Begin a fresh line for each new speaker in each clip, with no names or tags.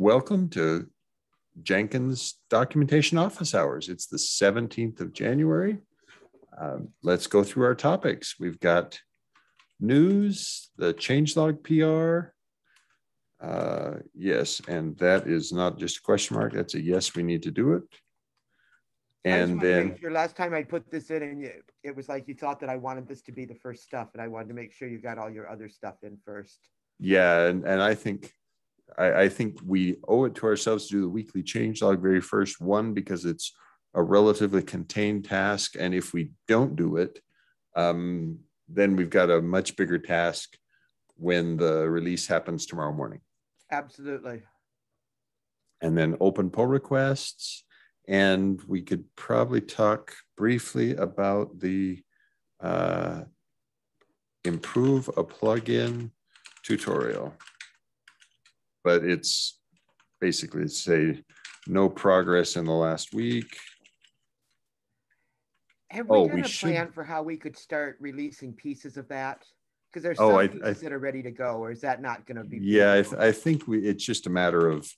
welcome to Jenkins Documentation Office Hours. It's the 17th of January. Um, let's go through our topics. We've got news, the changelog PR. Uh, yes, and that is not just a question mark. That's a yes, we need to do it. And then
your last time I put this in and you, it was like you thought that I wanted this to be the first stuff and I wanted to make sure you got all your other stuff in first.
Yeah, and, and I think I, I think we owe it to ourselves to do the weekly change log very first one because it's a relatively contained task. And if we don't do it, um, then we've got a much bigger task when the release happens tomorrow morning.
Absolutely.
And then open pull requests. And we could probably talk briefly about the uh, improve a plugin tutorial. But it's basically say no progress in the last week.
Have we oh, done we a should... plan for how we could start releasing pieces of that? Because there's oh, some I, pieces I, that are ready to go, or is that not going to be?
Yeah, I, th- I, think we, it's just a matter of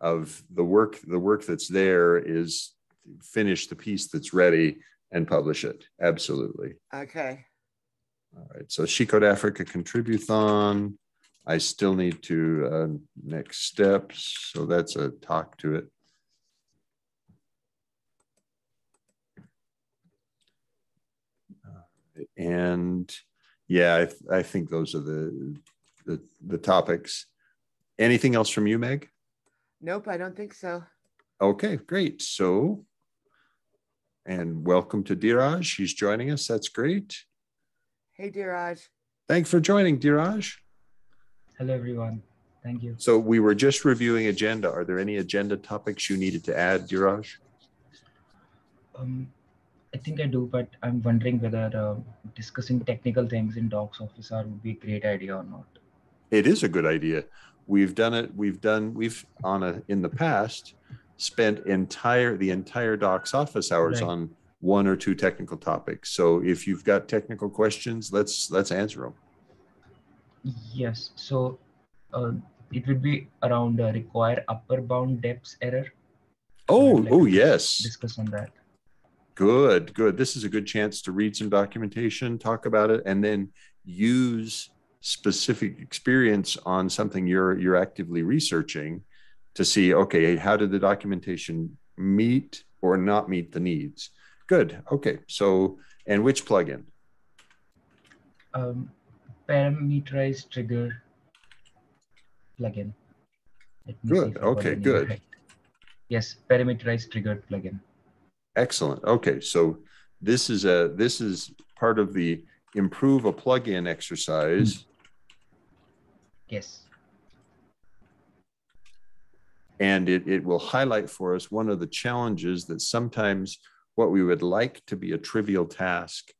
of the work. The work that's there is finish the piece that's ready and publish it. Absolutely.
Okay.
All right. So She Code Africa Contributhon. I still need to uh, next steps. So that's a talk to it. and yeah, I, th I think those are the, the, the topics. Anything else from you, Meg?
Nope, I don't think so.
Okay, great. So, and welcome to Diraj. He's joining us. That's great.
Hey, Diraj.
Thanks for joining, Diraj.
Hello, everyone. Thank you.
So we were just reviewing agenda. Are there any agenda topics you needed to add, Diraj?
Um, I think I do, but I'm wondering whether uh, discussing technical things in Docs Office Hour would be a great idea or not.
It is a good idea. We've done it. We've done. We've on a in the past spent entire the entire Docs Office Hours right. on one or two technical topics. So if you've got technical questions, let's let's answer them.
Yes. So uh, it would be around uh, require upper bound deps error.
Oh, oh yes.
Discuss on that.
Good, good. This is a good chance to read some documentation, talk about it, and then use specific experience on something you're you're actively researching to see okay how did the documentation meet or not meet the needs good okay so and which plugin
um, parameterized trigger plugin
good okay good
yes parameterized triggered plugin
Excellent. Okay, so this is a this is part of the improve a plugin exercise.
Yes.
And it, it will highlight for us one of the challenges that sometimes what we would like to be a trivial task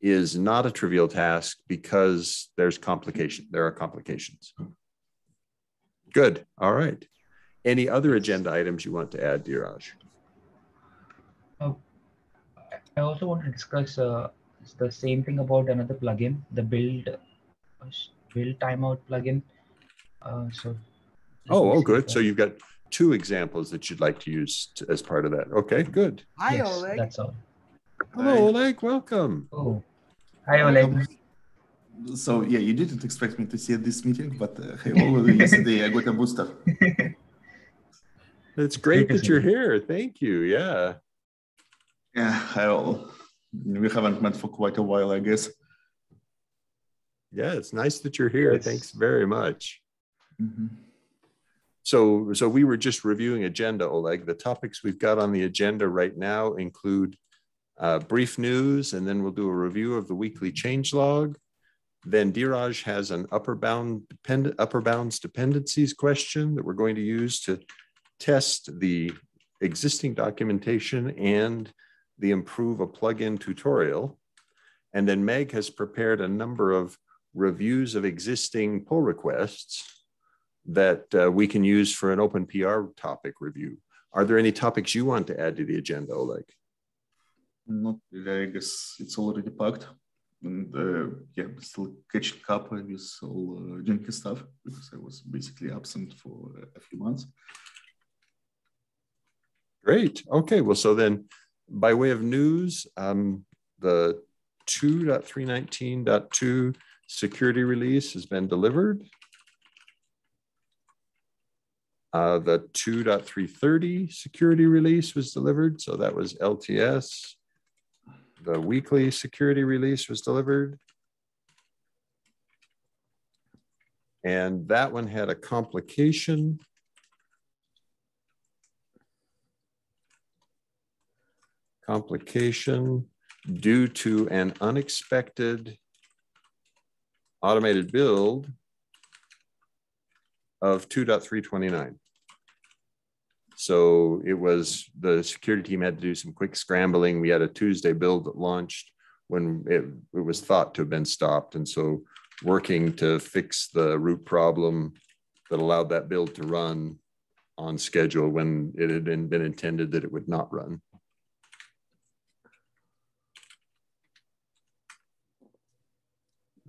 is not a trivial task because there's complication. There are complications. Good. All right. Any other agenda items you want to add, Diraj?
I also want to discuss uh, the same thing about another plugin, the build build timeout plugin. Uh, so.
Oh, oh, good. So you've got two examples that you'd like to use to, as part of that. Okay, good.
Hi, yes, Oleg.
That's all.
Hello, Hi. Oleg. Welcome.
Oh, hi, Oleg.
So yeah, you didn't expect me to see at this meeting, but uh, hey, Oleg, yesterday I got a booster.
It's great that you're here. Thank you. Yeah.
Yeah, I'll, we haven't met for quite a while, I guess.
Yeah, it's nice that you're here. Yes. Thanks very much.
Mm-hmm.
So, so we were just reviewing agenda, Oleg. The topics we've got on the agenda right now include uh, brief news, and then we'll do a review of the weekly change log. Then Diraj has an upper bound dependent upper bounds dependencies question that we're going to use to test the existing documentation and the Improve a Plugin tutorial. And then Meg has prepared a number of reviews of existing pull requests that uh, we can use for an open PR topic review. Are there any topics you want to add to the agenda, Oleg?
Not really. I guess it's already packed. and uh, yeah, still catching up with all uh, Jenkins stuff because I was basically absent for a few months.
Great. Okay. Well, so then by way of news, um, the 2.319.2 security release has been delivered. Uh, the 2.330 security release was delivered. So that was LTS. The weekly security release was delivered. And that one had a complication. Complication due to an unexpected automated build of 2.329. So it was the security team had to do some quick scrambling. We had a Tuesday build that launched when it, it was thought to have been stopped. And so working to fix the root problem that allowed that build to run on schedule when it had been, been intended that it would not run.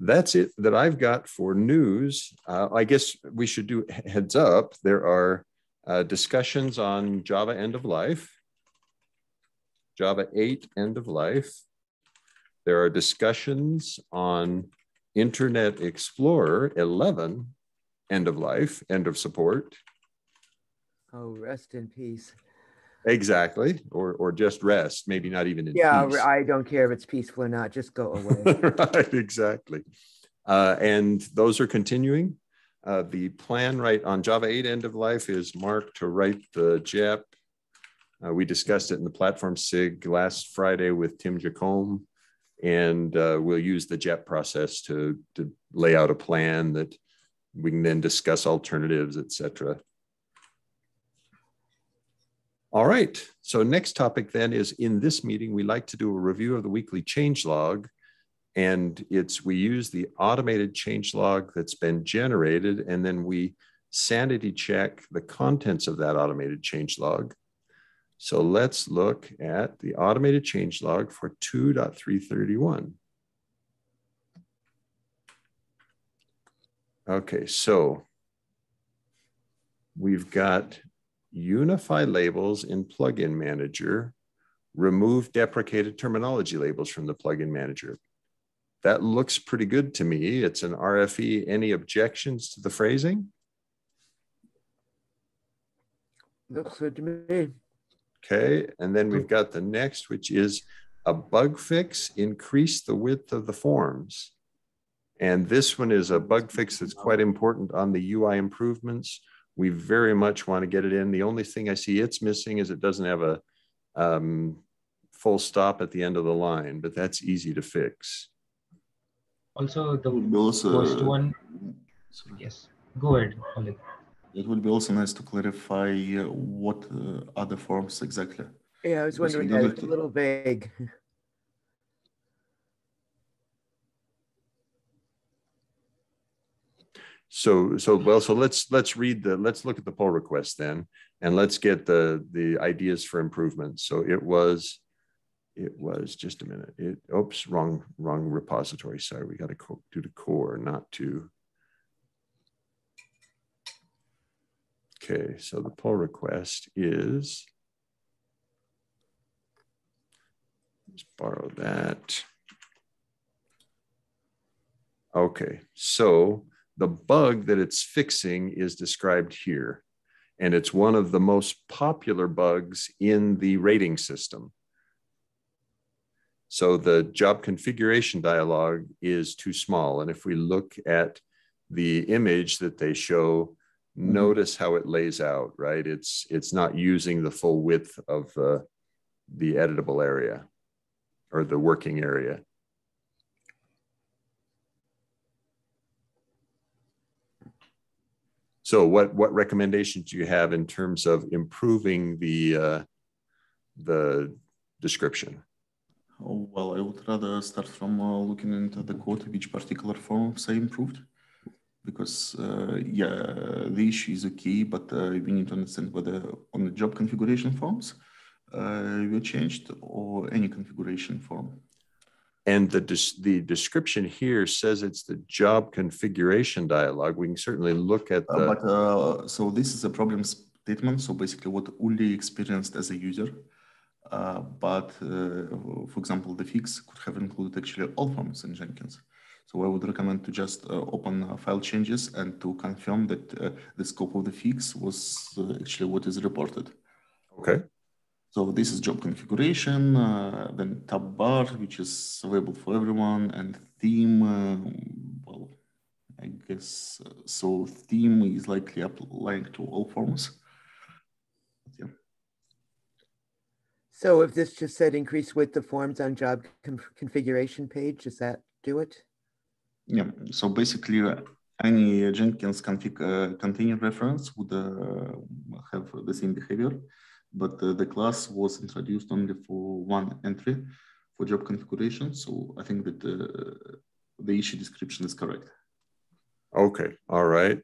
that's it that I've got for news. Uh, I guess we should do heads up. There are uh, discussions on Java end of life, Java 8 end of life. There are discussions on Internet Explorer 11 end of life, end of support.
Oh, rest in peace.
Exactly, or or just rest. Maybe not even in
yeah.
Peace.
I don't care if it's peaceful or not. Just go away.
right. Exactly. Uh, and those are continuing. Uh, the plan right on Java 8 end of life is Mark to write the JEP. Uh, we discussed it in the platform SIG last Friday with Tim Jacomb, and uh, we'll use the JEP process to, to lay out a plan that we can then discuss alternatives, etc. All right. So next topic then is in this meeting, we like to do a review of the weekly change log. And it's we use the automated change log that's been generated, and then we sanity check the contents of that automated change log. So let's look at the automated change log for 2.331. Okay, so we've got unify labels in plugin manager, remove deprecated terminology labels from the plugin manager. That looks pretty good to me. It's an RFE. Any objections to the phrasing?
Looks good to me.
Okay, and then we've got the next, which is a bug fix, increase the width of the forms. And this one is a bug fix that's quite important on the UI improvements we very much want to get it in. The only thing I see it's missing is it doesn't have a um, full stop at the end of the line, but that's easy to fix.
Also, the also, first one. Sorry. Yes, go ahead, Oleg.
It would be also nice to clarify uh, what uh, other forms exactly.
Yeah, I was wondering. That it's a little vague.
so so well so let's let's read the let's look at the pull request then and let's get the the ideas for improvement so it was it was just a minute it oops wrong wrong repository sorry we got to do the core not to okay so the pull request is let's borrow that okay so the bug that it's fixing is described here. And it's one of the most popular bugs in the rating system. So the job configuration dialog is too small. And if we look at the image that they show, mm-hmm. notice how it lays out, right? It's, it's not using the full width of the, the editable area or the working area. So what, what recommendations do you have in terms of improving the, uh, the description?
Oh, well, I would rather start from uh, looking into the code, which particular forms I improved. Because, uh, yeah, the issue is okay, but uh, we need to understand whether on the job configuration forms uh, were changed or any configuration form.
And the, the description here says it's the job configuration dialog. We can certainly look at
uh,
the.
But uh, so this is a problem statement. So basically what Uli experienced as a user. Uh, but uh, for example, the fix could have included actually all forms in Jenkins. So I would recommend to just uh, open file changes and to confirm that the scope of the fix was actually what is reported.
Okay.
So this is job configuration, uh, then tab bar, which is available for everyone, and theme, uh, well, I guess, uh, so theme is likely applying to all forms. Yeah.
So if this just said increase width of forms on job configuration page, does that do it?
Yeah, so basically uh, any Jenkins config uh, container reference would uh, have the same behavior but uh, the class was introduced only for one entry for job configuration. So I think that uh, the issue description is correct.
Okay, all right.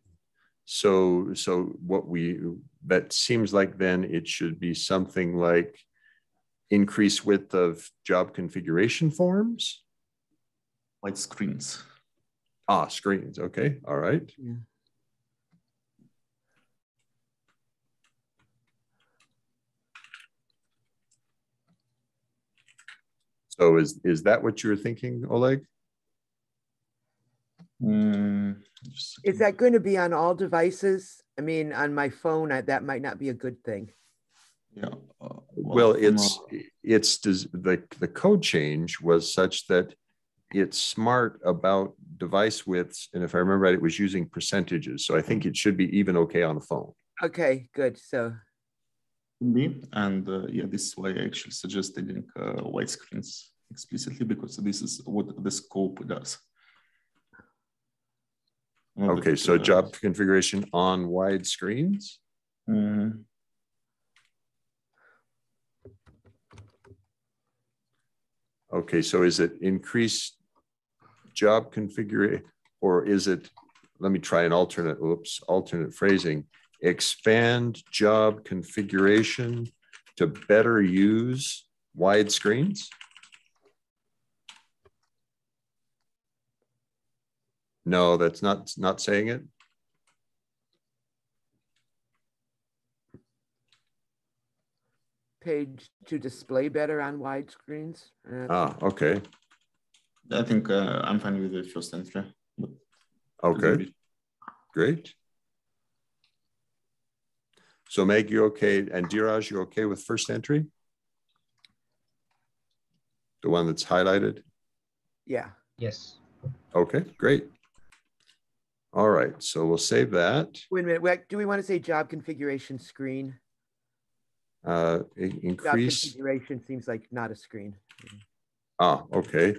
So, so what we, that seems like then it should be something like increase width of job configuration forms?
Like screens.
Ah, screens. Okay, all right. Yeah. So is is that what you were thinking, Oleg?
Mm, is that going to be on all devices? I mean, on my phone, I, that might not be a good thing.
Yeah.
Uh, well, it's it's the the code change was such that it's smart about device widths, and if I remember right, it was using percentages. So I think it should be even okay on a phone.
Okay, good. So
me. And uh, yeah, this is why I actually suggested uh, white screens explicitly because this is what the scope does.
Okay, so job configuration on wide screens? Mm. Okay, so is it increased job configuration or is it, let me try an alternate, oops, alternate phrasing expand job configuration to better use wide screens? No, that's not not saying it.
Page to display better on wide screens.
Uh, ah, okay.
I think uh, I'm fine with the first entry.
Okay, great. So Meg, you okay? And Diraj, you okay with first entry? The one that's highlighted?
Yeah.
Yes.
Okay, great. All right, so we'll save that.
Wait a minute, do we want to say job configuration screen?
Uh, increase.
Job configuration seems like not a screen.
Ah, okay.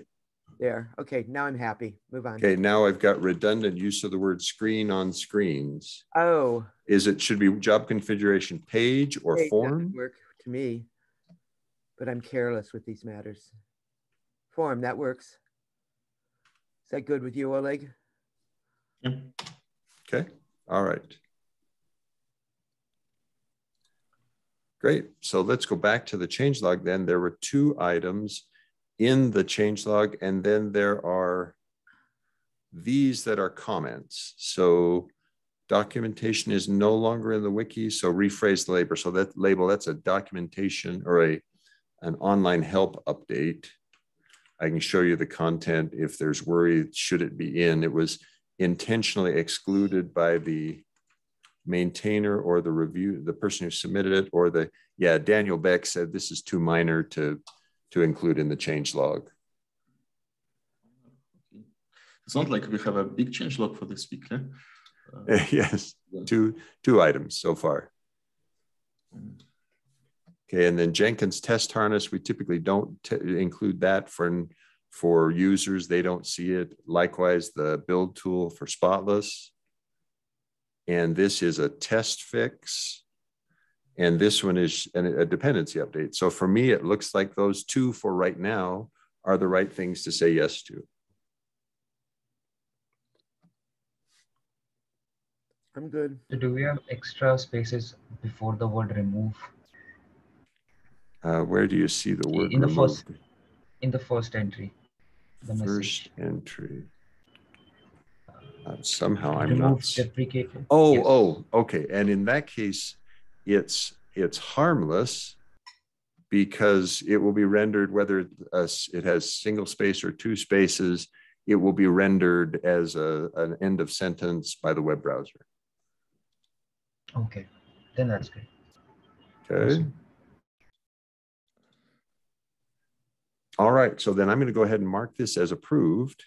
There. Okay, now I'm happy. Move on.
Okay, now I've got redundant use of the word screen on screens.
Oh.
Is it should be job configuration page or page form?
Work to me, but I'm careless with these matters. Form that works. Is that good with you, Oleg?
Yeah.
Okay. All right. Great. So let's go back to the change log then. There were two items in the changelog, and then there are these that are comments. So documentation is no longer in the wiki, so rephrase the label. So that label, that's a documentation or a an online help update. I can show you the content if there's worry, should it be in? It was intentionally excluded by the maintainer or the review, the person who submitted it, or the, yeah, Daniel Beck said this is too minor to to include in the change log.
It's not like we have a big change log for this week. Eh?
Uh, yes, yeah. two two items so far. Okay, and then Jenkins test harness, we typically don't include that for, for users. They don't see it. Likewise, the build tool for Spotless. And this is a test fix and this one is a dependency update. So for me, it looks like those two for right now are the right things to say yes to.
I'm good.
So do we have extra spaces before the word remove?
Uh, where do you see the word
in the
remove?
first in the first entry? the
First
message.
entry. Uh, Somehow I'm not.
deprecated.
Oh,
Yes.
oh, okay. And in that case, it's, it's harmless because it will be rendered whether uh, it has single space or two spaces, it will be rendered as a, an end of sentence by the web browser.
Okay, then that's good.
Okay.
Awesome.
All right, so then I'm going to go ahead and mark this as approved.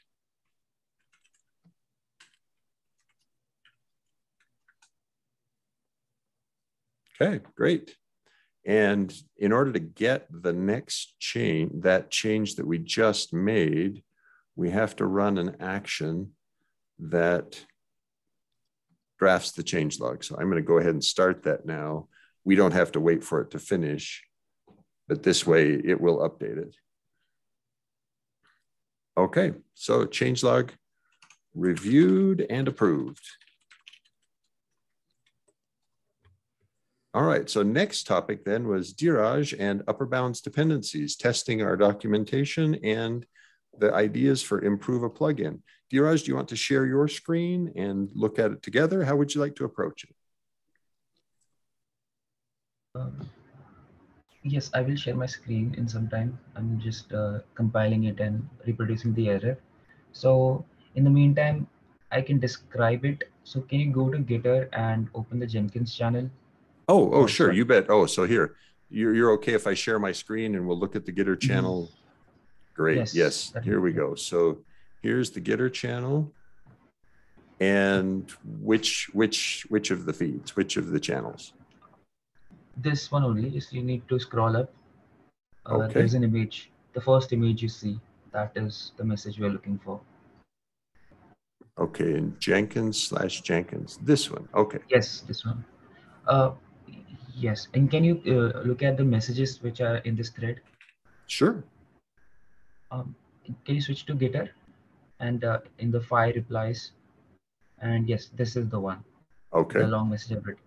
Okay, great. And in order to get the next change, that change that we just made, we have to run an action that drafts the change log. So I'm going to go ahead and start that now. We don't have to wait for it to finish, but this way it will update it. Okay, so change log reviewed and approved. All right, so next topic then was Diraj and upper bounds dependencies, testing our documentation and the ideas for improve a plugin. Diraj, do you want to share your screen and look at it together? How would you like to approach it?
Um, yes, I will share my screen in some time. I'm just uh, compiling it and reproducing the error. So in the meantime, I can describe it. So can you go to Gitter and open the Jenkins channel?
Oh, oh, sure,
sorry.
you bet. Oh, so here, you're, you're okay if I share my screen and we'll look at the Gitter channel? Great,
Yes,
yes, here we go. So here's the Gitter channel. And which, which, which of the feeds, which of the channels?
This one only is you need to scroll up. Uh,
Okay.
There's an image. The first image you see, that is the message we're looking for.
Okay, and Jenkins slash Jenkins, this one, okay.
Yes, this one. Uh, yes, and can you uh, look at the messages which are in this thread?
Sure,
um, can you switch to Gitter and uh, in the file replies and yes this is the one
okay,
the long message I've written.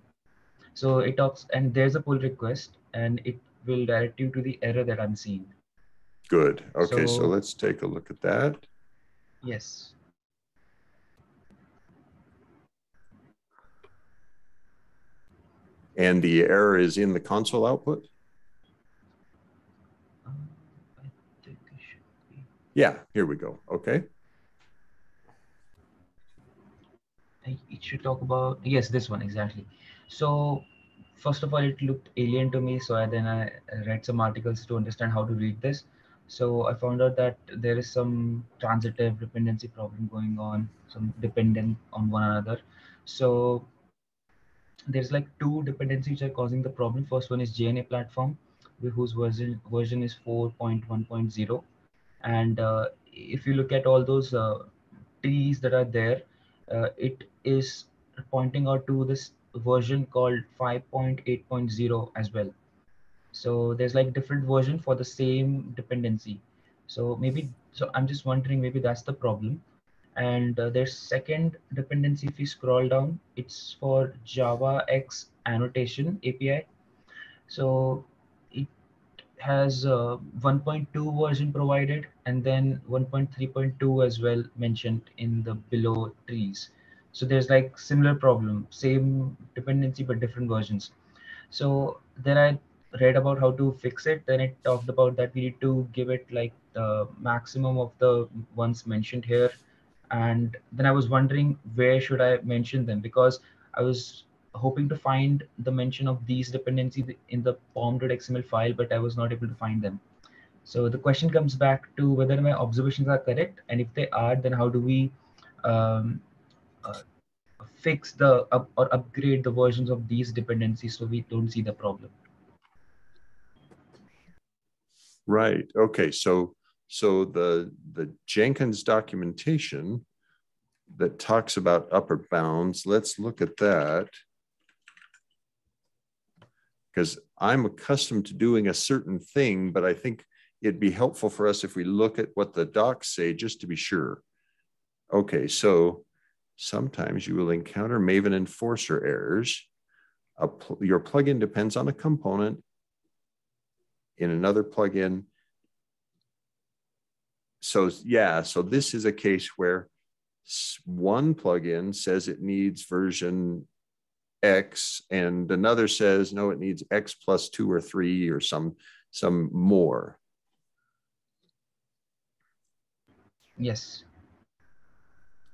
so it talks and there's a pull request and it will direct you to the error that I'm seeing
good. Okay, so
So-
let's take a look at that.
yes
And the error is in the console output? Yeah, here we go, okay.
It should talk about yes this one exactly so first of all it looked alien to me so I, then i read some articles to understand how to read this so i found out that there is some transitive dependency problem going on some dependent on one another so there's like two dependencies which are causing the problem. First one is jna platform whose version version is 4.1.0 and uh, if you look at all those uh, trees that are there uh, it is pointing out to this version called 5.8.0 as well. So there's like different version for the same dependency. So maybe so i'm just wondering maybe that's the problem and uh, there's second dependency if we scroll down. It's for javax annotation api so it has uh, 1.2 version provided and then 1.3.2 as well mentioned in the below trees. So there's like similar problem same dependency but different versions. So then i read about how to fix it. Then it talked about that we need to give it like the maximum of the ones mentioned here and then i was wondering where should i mention them because i was hoping to find the mention of these dependencies in the pom.xml file but i was not able to find them so the question comes back to whether my observations are correct and if they are then how do we um, uh, fix the or upgrade the versions of these dependencies so we don't see the problem
Right. Okay. So so the the Jenkins documentation that talks about upper bounds, let's look at that. Because I'm accustomed to doing a certain thing, but I think it'd be helpful for us if we look at what the docs say just to be sure. Okay, so sometimes you will encounter Maven enforcer errors. Pl- your plugin depends on a component in another plugin so yeah, so this is a case where one plugin says it needs version X and another says, no, it needs X plus two or three or some, some more.
Yes.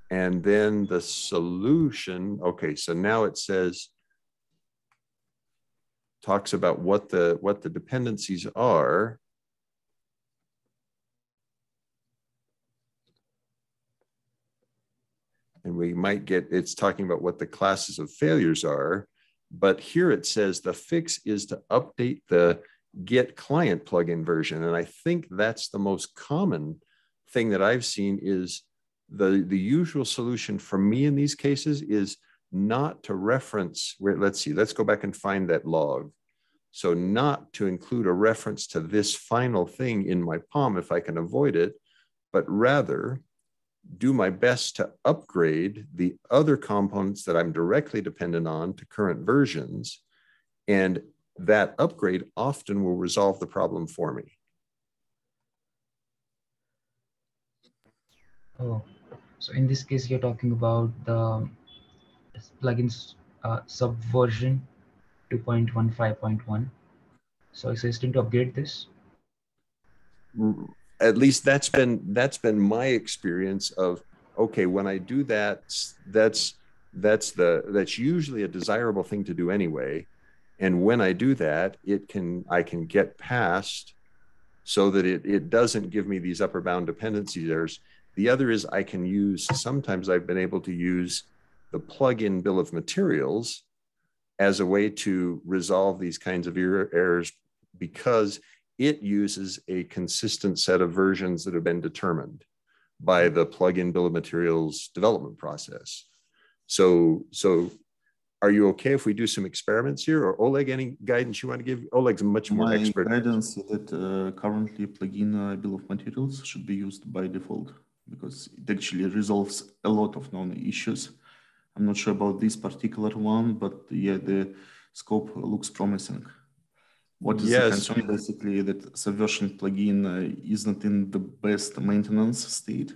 And then the solution, okay, so now it says, talks about what the, what the dependencies are. And we might get, it's talking about what the classes of failures are. But here it says the fix is to update the git client plugin version. And I think that's the most common thing that I've seen is the, the usual solution for me in these cases is not to reference, where let's see, let's go back and find that log. So not to include a reference to this final thing in my POM if I can avoid it, but rather do my best to upgrade the other components that I'm directly dependent on to current versions. And that upgrade often will resolve the problem for me.
Oh, so in this case, you're talking about the plugins uh, subversion 2.15.1. So is it to upgrade this?
At least that's been that's been my experience of okay when i do that that's that's the that's usually a desirable thing to do anyway. And when i do that it can i can get past so that it, it doesn't give me these upper bound dependency errors. The other is i can use sometimes i've been able to use the plug-in bill of materials as a way to resolve these kinds of errors because it uses a consistent set of versions that have been determined by the plugin bill of materials development process. So, so are you okay if we do some experiments here or Oleg, any guidance you want to give? Oleg's much more
My
expert.
guidance that uh, currently plugin uh, bill of materials should be used by default because it actually resolves a lot of known issues. I'm not sure about this particular one, but yeah, the scope looks promising. What is yes. the concern basically that Subversion plugin uh, is not in the best maintenance state,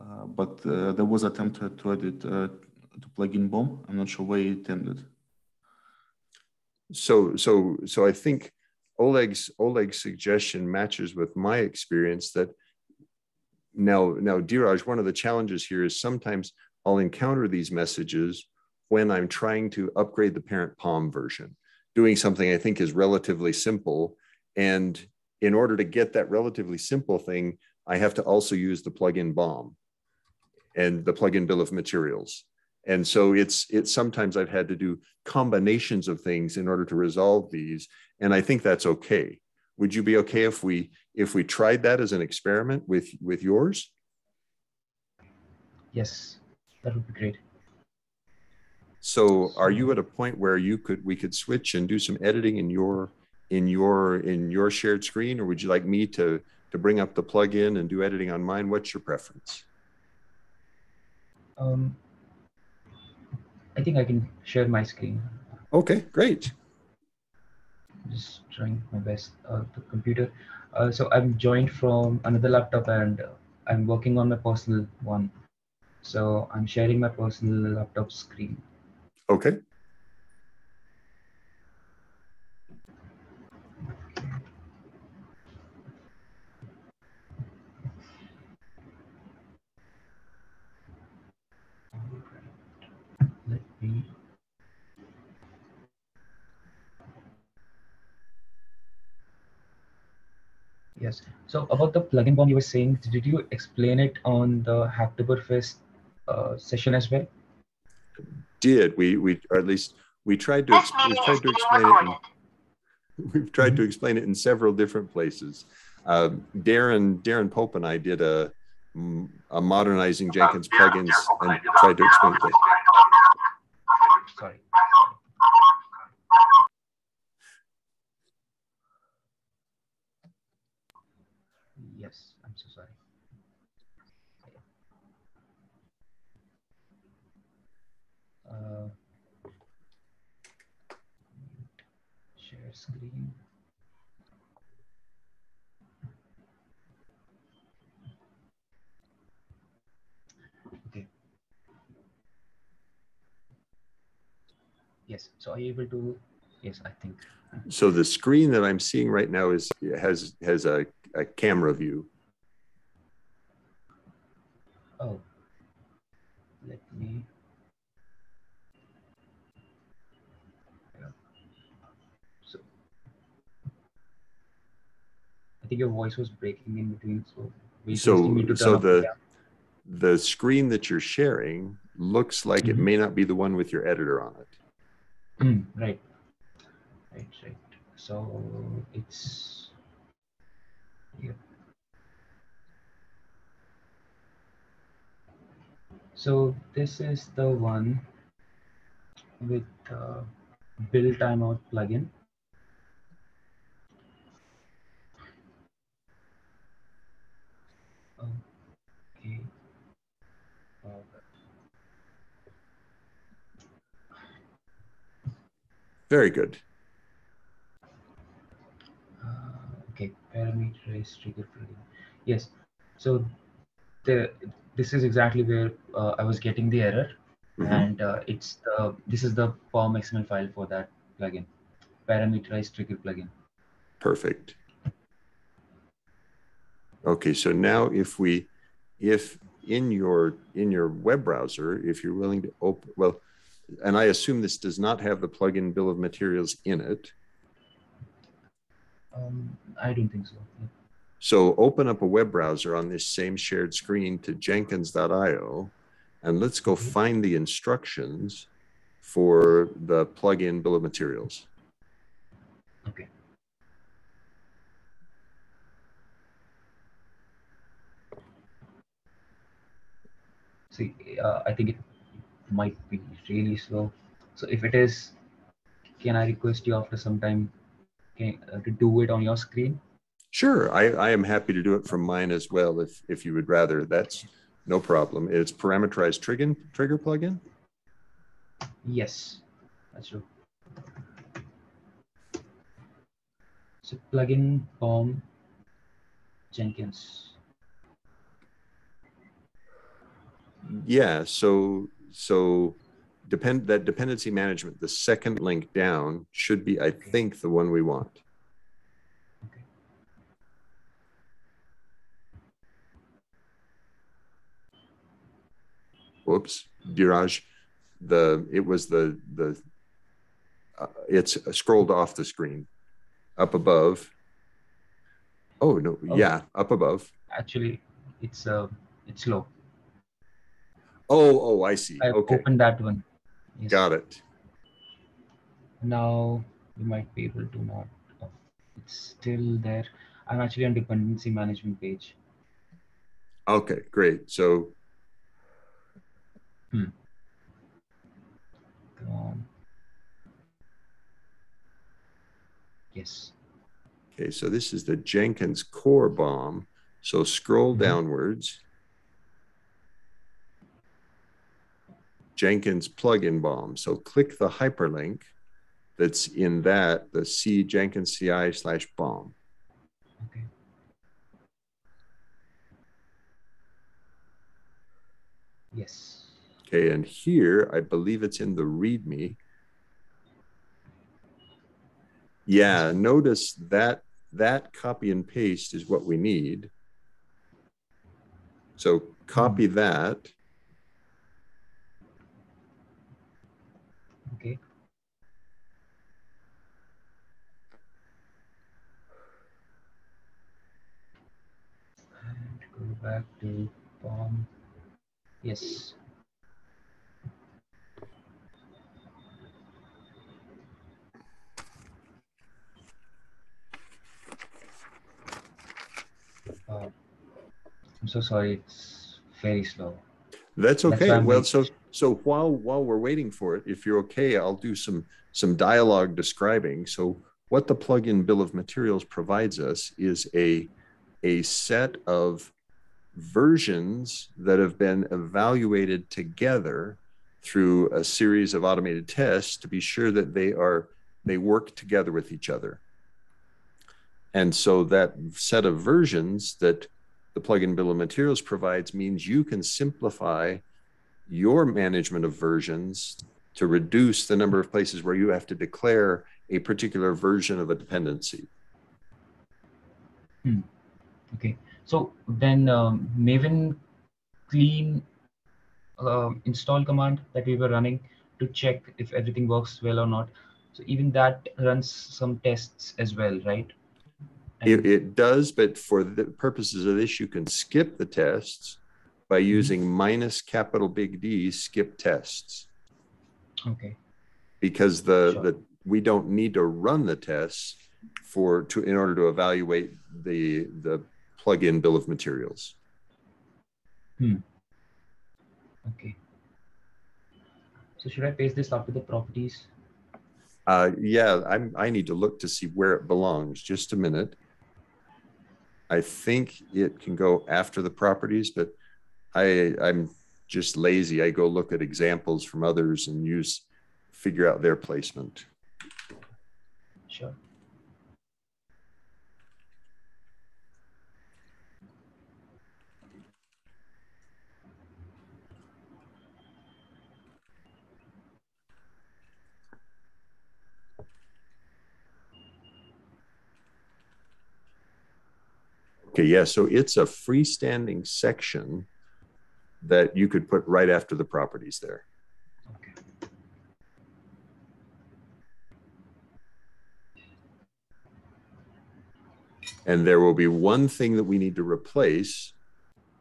uh, but uh, there was attempt to add it uh, to plugin BOM. I'm not sure where it ended.
So, so, so I think Oleg's Oleg's suggestion matches with my experience that now, now, Diraj, one of the challenges here is sometimes I'll encounter these messages when I'm trying to upgrade the parent POM version doing something I think is relatively simple. And in order to get that relatively simple thing, I have to also use the plugin BOM and the plugin bill of materials. And so it's it's sometimes I've had to do combinations of things in order to resolve these. And I think that's okay. Would you be okay if we if we tried that as an experiment with with yours?
Yes, that would be great.
So are you at a point where you could we could switch and do some editing in your in your in your shared screen, or would you like me to to bring up the plugin and do editing on mine? What's your preference?
Um, I think I can share my screen.
Okay, great.
Just trying my best. Uh, the computer. Uh, so I'm joined from another laptop and uh, I'm working on my personal one. So I'm sharing my personal laptop screen.
Okay.
Yes. So about the plugin BOM you were saying, did you explain it on the Hacktoberfest uh, session as well?
Did. We we or at least we tried to we tried to explain it. In, we've tried to explain it in several different places. Uh, Darren Darren Pope and I did a a modernizing Jenkins plugins and tried to explain it.
Sorry. Yes, I'm so sorry. uh, share screen. Okay. Yes, so are you able to, yes, I think.
So the screen that I'm seeing right now is has has a, a camera view.
Oh, let me think your voice was breaking in between. So we
So
need to turn
so the
cam-
the screen that you're sharing looks like it
Mhm.
may not be the one with your editor on it.
Mm, right, right, right. So it's yeah. So this is the one with uh, build timeout plugin. Okay. Uh,
Very good.
Uh, okay, parameterized trigger plugin. Yes. So the this is exactly where uh, I was getting the error,
Mhm.
and uh, it's the this is the POM XML file for that plugin, parameterized trigger plugin.
Perfect. Okay, so now if we, if in your in your web browser, if you're willing to open, well, and I assume this does not have the plugin bill of materials in it.
Um, I don't think so.
So open up a web browser on this same shared screen to jenkins.io, and let's go
Mhm.
find the instructions for the plugin bill of materials.
Okay. See, uh, I think it might be really slow. So if it is, can I request you after some time can, uh, to do it on your screen?
Sure, I, I am happy to do it from mine as well if, if you would rather. That's no problem. It's parameterized trigger, trigger plugin.
Yes, that's true. So plugin POM Jenkins.
Yeah, so so depend that dependency management, the second link down should be, I think, the one we want.
Okay.
Whoops, Diraj, the it was the the uh, it's scrolled off the screen, up above. Oh no,
Oh.
yeah, up above.
Actually, it's uh, it's slow.
Oh, oh, I see.
I
Okay,
opened that one. Yes.
got it.
Now you might be able to not. oh, It's still there. I'm actually on dependency management page.
Okay, great. So
Um, yes.
Okay, so this is the Jenkins core BOM. So scroll
Mhm.
downwards. Jenkins plugin BOM. So click the hyperlink that's in that, the C Jenkins CI slash bomb.
Okay. Yes.
Okay, and here I believe it's in the README. Yeah, notice that that copy and paste is what we need. So copy hmm. that.
Okay. And go back to bomb. Yes. Uh, I'm so sorry, it's very slow.
That's
That's
okay.
I'm
Well, so so while while we're waiting for it, if you're okay, I'll do some some dialogue describing. So what the plugin bill of materials provides us is a a set of versions that have been evaluated together through a series of automated tests to be sure that they are they work together with each other. And so that set of versions that the plugin bill of materials provides means you can simplify your management of versions to reduce the number of places where you have to declare a particular version of a dependency.
Hmm. Okay. So then um, Maven clean uh, install command that we were running to check if everything works well or not. So even that runs some tests as well, right?
It, it does, but for the purposes of this, you can skip the tests by
Mm-hmm.
using minus capital big D skip tests.
Okay.
Because the,
Sure.
the, we don't need to run the tests for, to, in order to evaluate the, the plugin bill of materials. Hmm.
Okay. So should I paste this after the properties?
Uh, yeah, I'm, I need to look to see where it belongs. Just a minute. I think it can go after the properties, but I, I'm just lazy. I go look at examples from others and use, figure out their placement.
Sure.
Okay, yeah, so it's a freestanding section that you could put right after the properties there.
Okay.
And there will be one thing that we need to replace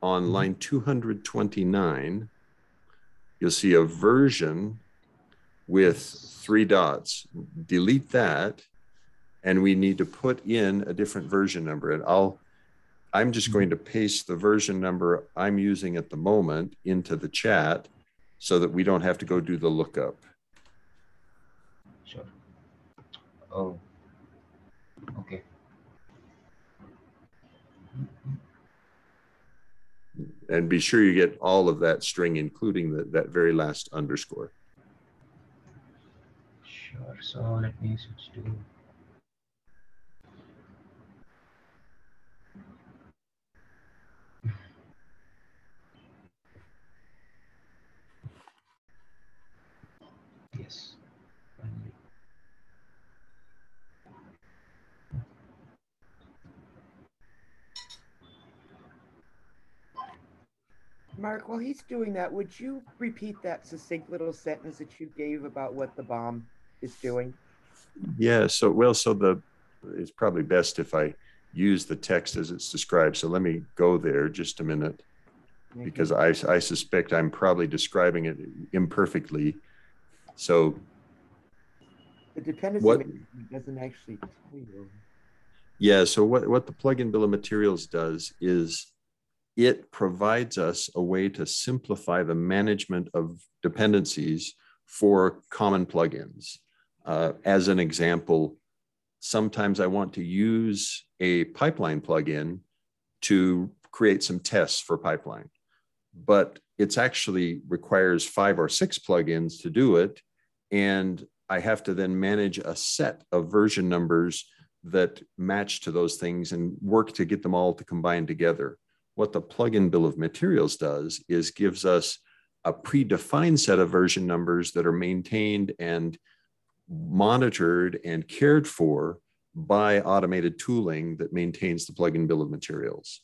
on
Mhm.
line 229. You'll see a version with three dots. Delete that. And we need to put in a different version number. And I'll, I'm just going mm-hmm. to paste the version number I'm using at the moment into the chat so that we don't have to go do the lookup.
Sure. Oh. Okay.
And be sure you get all of that string, including the, that very last underscore.
Sure. So let me switch to. Yes. Finally.
Mark, while he's doing that, would you repeat that succinct little sentence that you gave about what the BOM is doing?
Yeah, so well, so the it's probably best if I use the text as it's described. So let me go there just a minute because I, I suspect I'm probably describing it imperfectly. So
the dependency
what-
doesn't actually tell you.
Yeah, so what, what the plugin bill of materials does is it provides us a way to simplify the management of dependencies for common plugins. Uh, as an example, sometimes I want to use a pipeline plugin to create some tests for pipeline, but it's actually requires five or six plugins to do it. And I have to then manage a set of version numbers that match to those things and work to get them all to combine together. What the plugin bill of materials does is gives us a predefined set of version numbers that are maintained and monitored and cared for by automated tooling that maintains the plugin bill of materials.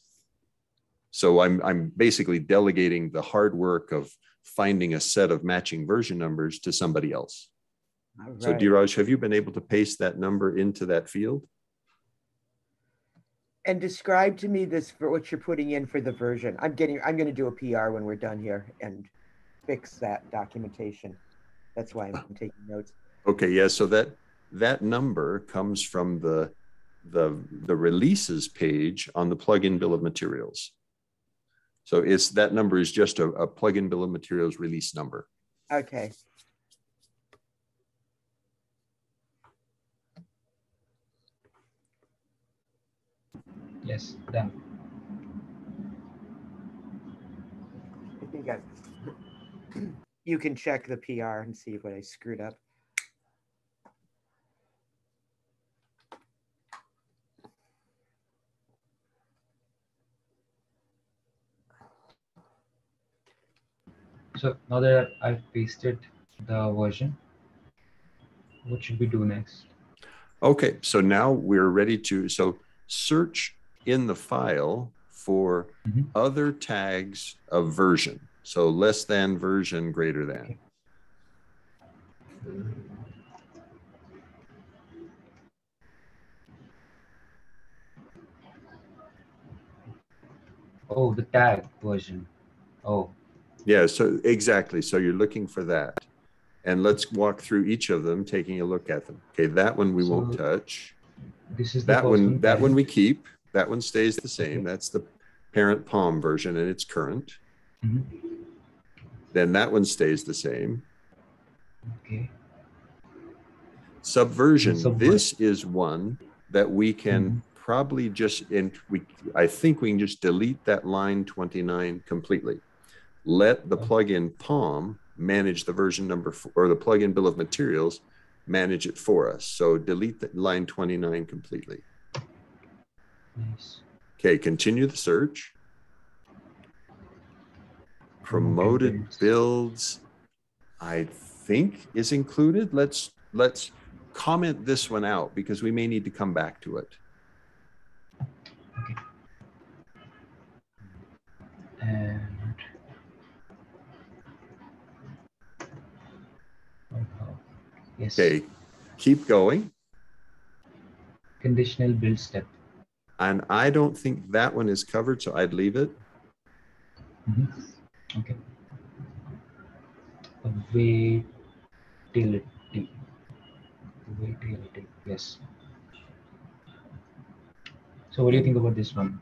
So I'm, I'm basically delegating the hard work of finding a set of matching version numbers to somebody else.
All
So
right.
Diraj, have you been able to paste that number into that field?
And describe to me this for what you're putting in for the version. I'm getting, I'm gonna do a PR when we're done here and fix that documentation. That's why I'm taking notes.
Okay, yeah, so that, that number comes from the, the, the releases page on the plugin bill of materials. So it's, that number is just a, a plugin bill of materials release number.
Okay,
Yes. Done.
I think I, you can check the PR and see what I screwed up.
So now that I've pasted the version. What should we do next?
Okay, so now we're ready to, so search in the file for
Mhm.
other tags of version. So less than version, greater than.
Okay. Oh, the tag version. Oh,
Yeah, so exactly. So you're looking for that. And let's walk through each of them, taking a look at them. Okay, that one we won't touch.
this is
That one, that one we keep. That one stays the same. That's the parent POM version and it's current.
Mhm.
Then that one stays the same.
Okay.
Subversion,
Subver-
this is one that we can
Mhm.
probably just, and we, I think we can just delete that line 29 completely. Let the plugin POM manage the version number, f- or the plugin bill of materials, manage it for us. So delete the line 29 completely.
Nice.
Okay, continue the search. Promoted
builds,
I think is included. Let's, let's comment this one out because we may need to come back to it.
And Oh, yes.
Okay, keep going.
Conditional build step.
And I don't think that one is covered, so I'd leave it.
Mhm. Okay. Awaitility. Awaitility. Yes. So what do you think about this one?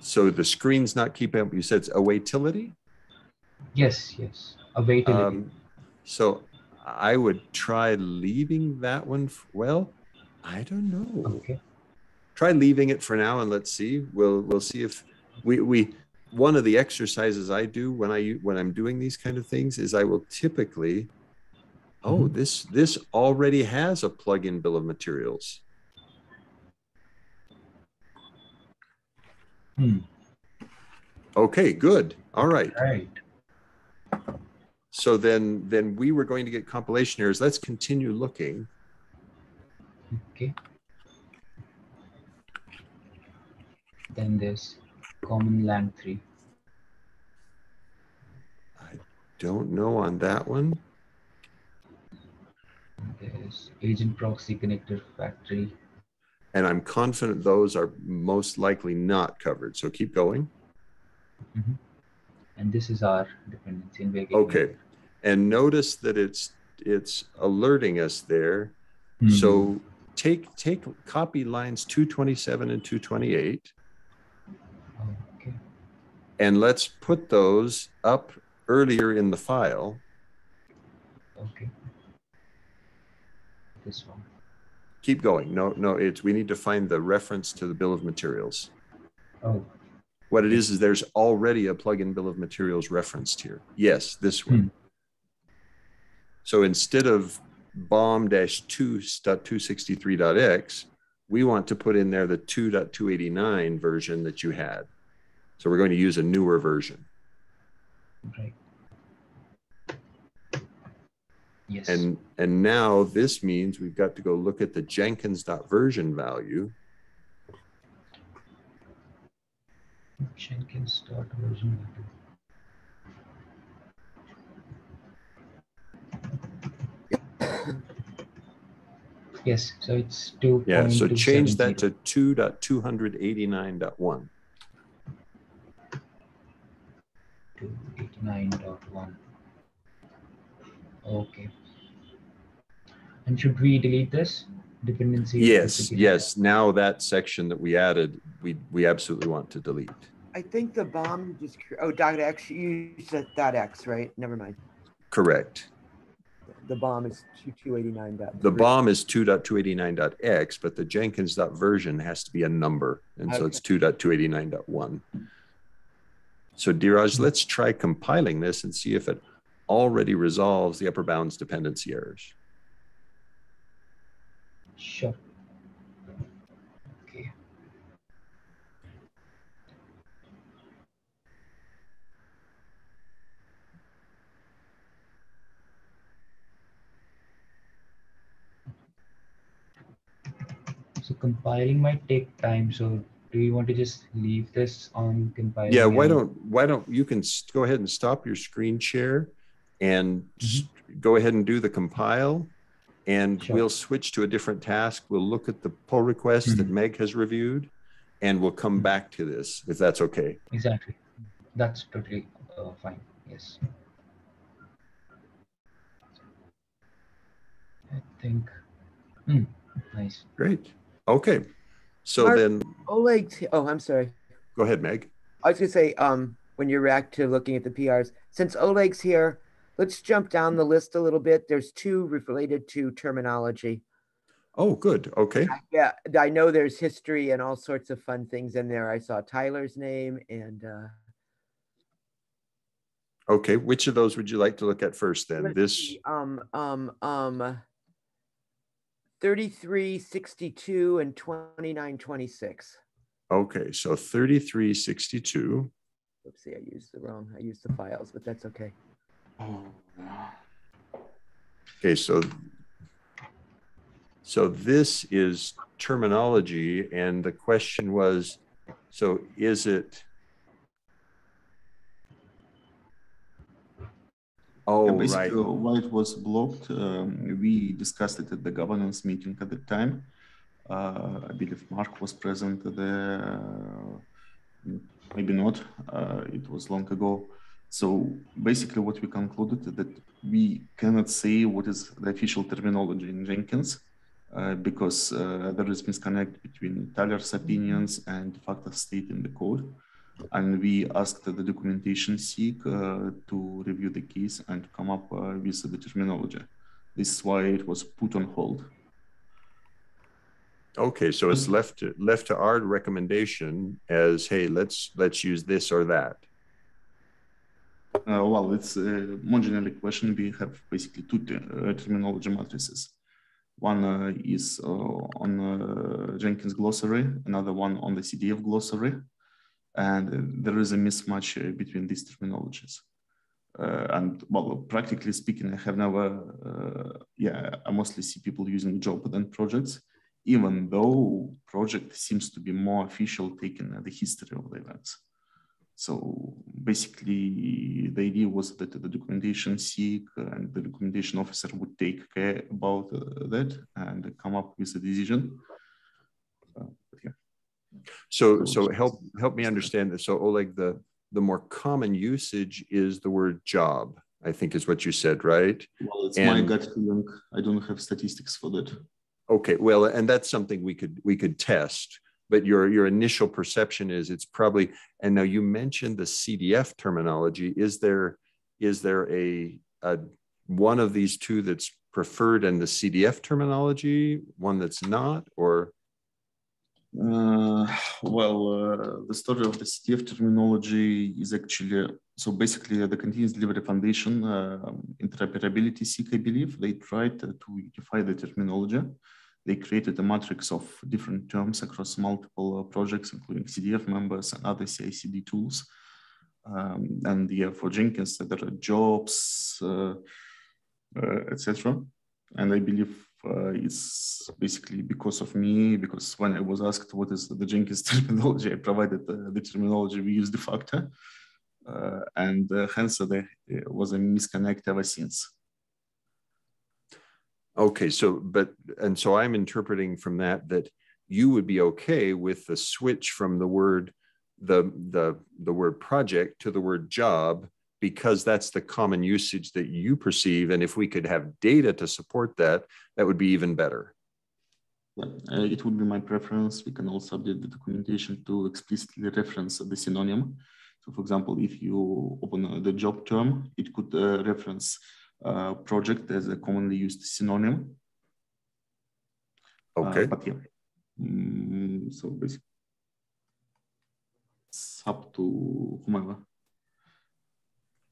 So the screen's not keeping up. You said it's awaitility?
Yes, yes. Awaitility.
Um, so I would try leaving that one. Well, I don't know.
okay.
Try leaving it for now and let's see. We'll we'll see if we we one of the exercises I do when I when I'm doing these kind of things is I will typically oh
Mhm.
this this already has a plug-in bill of materials.
Hmm.
Okay, good. All right.
Right.
So then then we were going to get compilation errors. Let's continue looking.
Okay. Then there's common lang 3.
I Don't know on that one.
There's agent proxy connector factory.
And I'm confident those are most likely not covered. So keep going. Mm-hmm.
And this is our dependency. And we're getting
Okay. And notice that it's it's alerting us there.
Hmm.
So take take copy lines 227 and 228
Okay.
and let's put those up earlier in the file.
Okay. This one.
Keep going. No, no, it's we need to find the reference to the bill of materials.
Oh,
What it is is there's already a plugin bill of materials referenced here. Yes, this one. Hmm. So instead of bomb-2.263.x, we want to put in there the 2.289 version that you had. So we're going to use a newer version.
right. Yes.
And and now this means we've got to go look at the Jenkins.version value.
Jenkins start version. Yes, so it's two.
Yeah, so change that to 2.289.1.
to eighty-nine dot one. Okay. And should we delete this dependency?
Yes, yes. Now that section that we added, we we absolutely want to delete.
I think the BOM just, oh, dot X, you said dot X, right? Never mind.
Correct.
The BOM is two, two eighty-nine dot.
The BOM is 2.289.x, but the Jenkins.version has to be a number. And so it's
Okay.
it's 2.289.1. So Diraj, let's try compiling this and see if it already resolves the upper bounds dependency errors.
Sure. Okay. So compiling might take time. So do you want to just leave this on compiling?
Yeah, why don't why don't you can go ahead and stop your screen share and mm-hmm. just go ahead and do the compile. And
Sure.
we'll switch to a different task. We'll look at the pull request that Meg has reviewed. And we'll come back to this, if that's okay.
Exactly. That's totally uh, fine. Yes. I think. Hmm. Nice.
Great. Okay. So
Mark-
then,
Oleg's, he- oh, I'm sorry.
go ahead, Meg.
I was gonna say, um, when you're back to looking at the PRs, since Oleg's here, let's jump down the list a little bit. There's two related to terminology.
Oh, good. Okay.
Yeah, I know there's history and all sorts of fun things in there. I saw Tyler's name and uh
Okay. Which of those would you like to look at first then? This,
see, um um um 3362 and 2926.
okay. So 3362.
Oopsie, I used the wrong, I used the files, but that's okay.
Okay. So, so this is terminology. And the question was, so is it?
Yeah,
Oh, right.
basically, why it was blocked, um, we discussed it at the governance meeting at the time. Uh, I believe Mark was present there, uh, maybe not. Uh, it was long ago. So basically, what we concluded that we cannot say what is the official terminology in Jenkins uh, because uh, there is misconnect between Tyler's opinions and the fact state in the code and we asked the documentation SIG uh, to review the case and come up uh, with the terminology. This is why it was put on hold.
Okay. So it's left to, left to our recommendation as, hey, let's, let's use this or that.
Uh, well, it's a more generic question. We have basically two te- uh, terminology matrices. One uh, is uh, on uh, Jenkins glossary, another one on the CDF glossary, and uh, there is a mismatch uh, between these terminologies. Uh, and well, practically speaking, I have never, uh, yeah, I mostly see people using job than projects, even though project seems to be more official, taking uh, the history of the events. So basically, the idea was that the documentation SIG and the documentation officer would take care about uh, that and come up with a decision. Uh, yeah.
So, so help, help me understand this. So Oleg, the, the more common usage is the word job, I think is what you said, right?
Well, it's my gut feeling. I don't have statistics for that.
Okay, well, and that's something we could, we could test. But your, your initial perception is it's probably, and now you mentioned the CDF terminology. Is there, is there a, a, one of these two that's preferred in the CDF terminology, one that's not, or?
Uh, well, uh, the story of the CDF terminology is actually so basically uh, the continuous delivery foundation uh, interoperability SIG, I believe they tried to unify the terminology. They created a matrix of different terms across multiple uh, projects, including CDF members and other CI/CD tools. Um, and yeah, for Jenkins, there are jobs, uh, uh, etc. And I believe uh, it's basically because of me, because when I was asked what is the Jenkins terminology, I provided the, the terminology we use de facto. Uh, and uh, hence there was a misconnect ever since.
Okay, so, but, and so I'm interpreting from that, that you would be okay with the switch from the word, the, the, the word project to the word job, because that's the common usage that you perceive. And if we could have data to support that, that would be even better.
Yeah, uh, it would be my preference. We can also update the documentation to explicitly reference the synonym. So for example, if you open uh, the job term, it could uh, reference uh, project as a commonly used synonym.
Okay,
Uh, but yeah, Mm, so basically, it's up to whomever.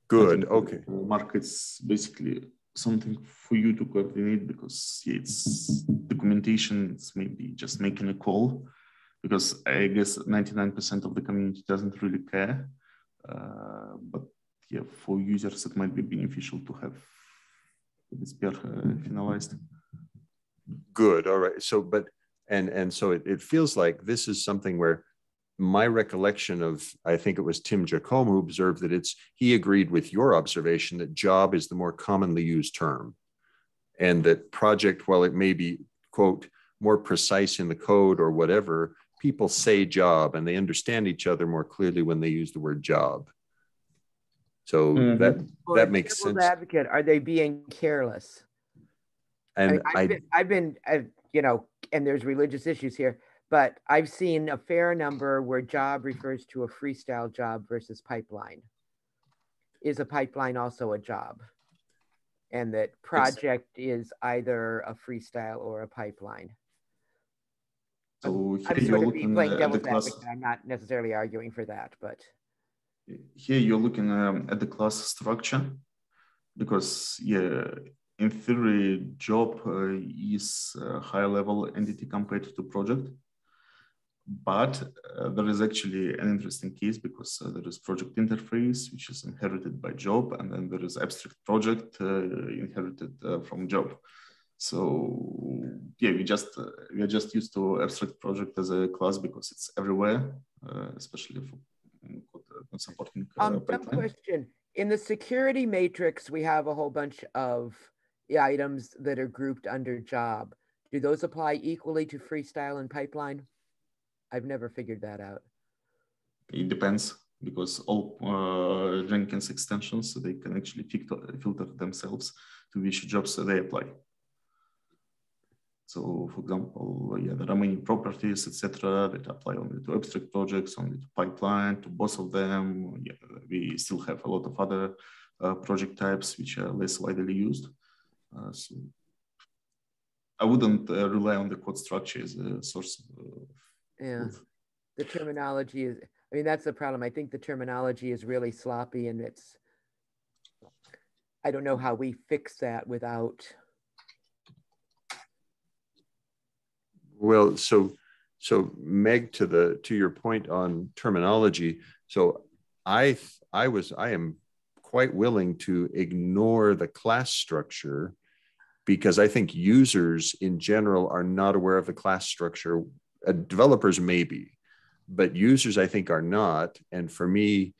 Good, okay.
uh, Mark, it's basically something for you to coordinate because yeah, it's documentation. It's maybe just making a call because I guess 99% of the community doesn't really care. Uh, but yeah, for users, it might be beneficial to have PR uh, finalized.
Good, all right. So, but And, and so it, it feels like this is something where my recollection of, I think it was Tim Jacomb who observed that it's, he agreed with your observation that job is the more commonly used term. And that project, while it may be, quote, more precise in the code or whatever, people say job and they understand each other more clearly when they use the word job. So
Mhm.
that
Well,
that
as
makes sense.
Advocate, are they being careless? I
And
mean, I've
I,
been, I've been, uh, you know, and there's religious issues here, but I've seen a fair number where job refers to a freestyle job versus pipeline. Is a pipeline also a job? And that project is either a freestyle or a pipeline.
So
I'm
here you're
sort of being playing
the
devil's
class.
advocate. I'm not necessarily arguing for that, but
Here you're looking um, at the class structure because yeah, in theory, job uh, is a higher level entity compared to project. But uh, there is actually an interesting case because uh, there is project interface, which is inherited by job, and then there is abstract project uh, inherited uh, from job. So yeah, we just uh, we are just used to abstract project as a class because it's everywhere, especially for um, code, uh,
Um, dumb question. In the security matrix, we have a whole bunch of items that are grouped under job. Do those apply equally to freestyle and pipeline? I've never figured that out.
It depends because all uh, Jenkins extensions they can actually filter themselves to which jobs they apply. So, for example, yeah, there are many properties, etc., that apply only to abstract projects, only to pipeline, to both of them. Yeah, we still have a lot of other uh, project types which are less widely used. Uh, so, I wouldn't uh, rely on the code structure as a source of
Yeah,
truth.
the terminology is, I mean, that's the problem. I think the terminology is really sloppy and it's, I don't know how we fix that without,
well, so, so Meg, to the, to your point on terminology, so I, I was, I am quite willing to ignore the class structure because I think users in general are not aware of the class structure. Uh, developers maybe, but users I think are not. And for me,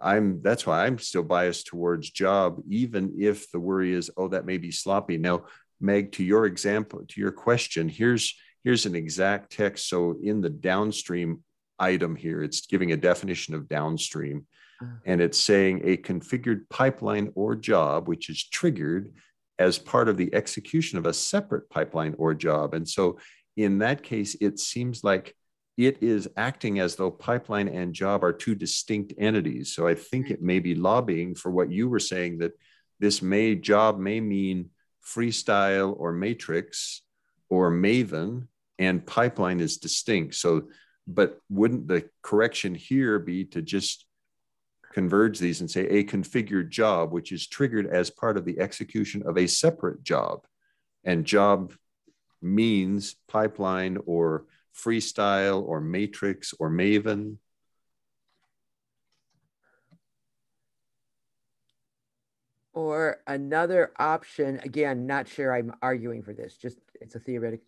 I'm that's why I'm still biased towards job, even if the worry is, oh, that may be sloppy. Now, Meg, to your example, to your question, here's here's an exact text. So in the downstream item here, it's giving a definition of downstream. Ah. And it's saying a configured pipeline or job, which is triggered as part of the execution of a separate pipeline or job. And so in that case, it seems like it is acting as though pipeline and job are two distinct entities. So I think it may be lobbying for what you were saying that this may job may mean freestyle or matrix or maven and pipeline is distinct. So, but wouldn't the correction here be to just converge these and say a configured job, which is triggered as part of the execution of a separate job. And job means pipeline or freestyle or matrix or maven.
or another option, again, not sure I'm arguing for this, just it's a theoretic,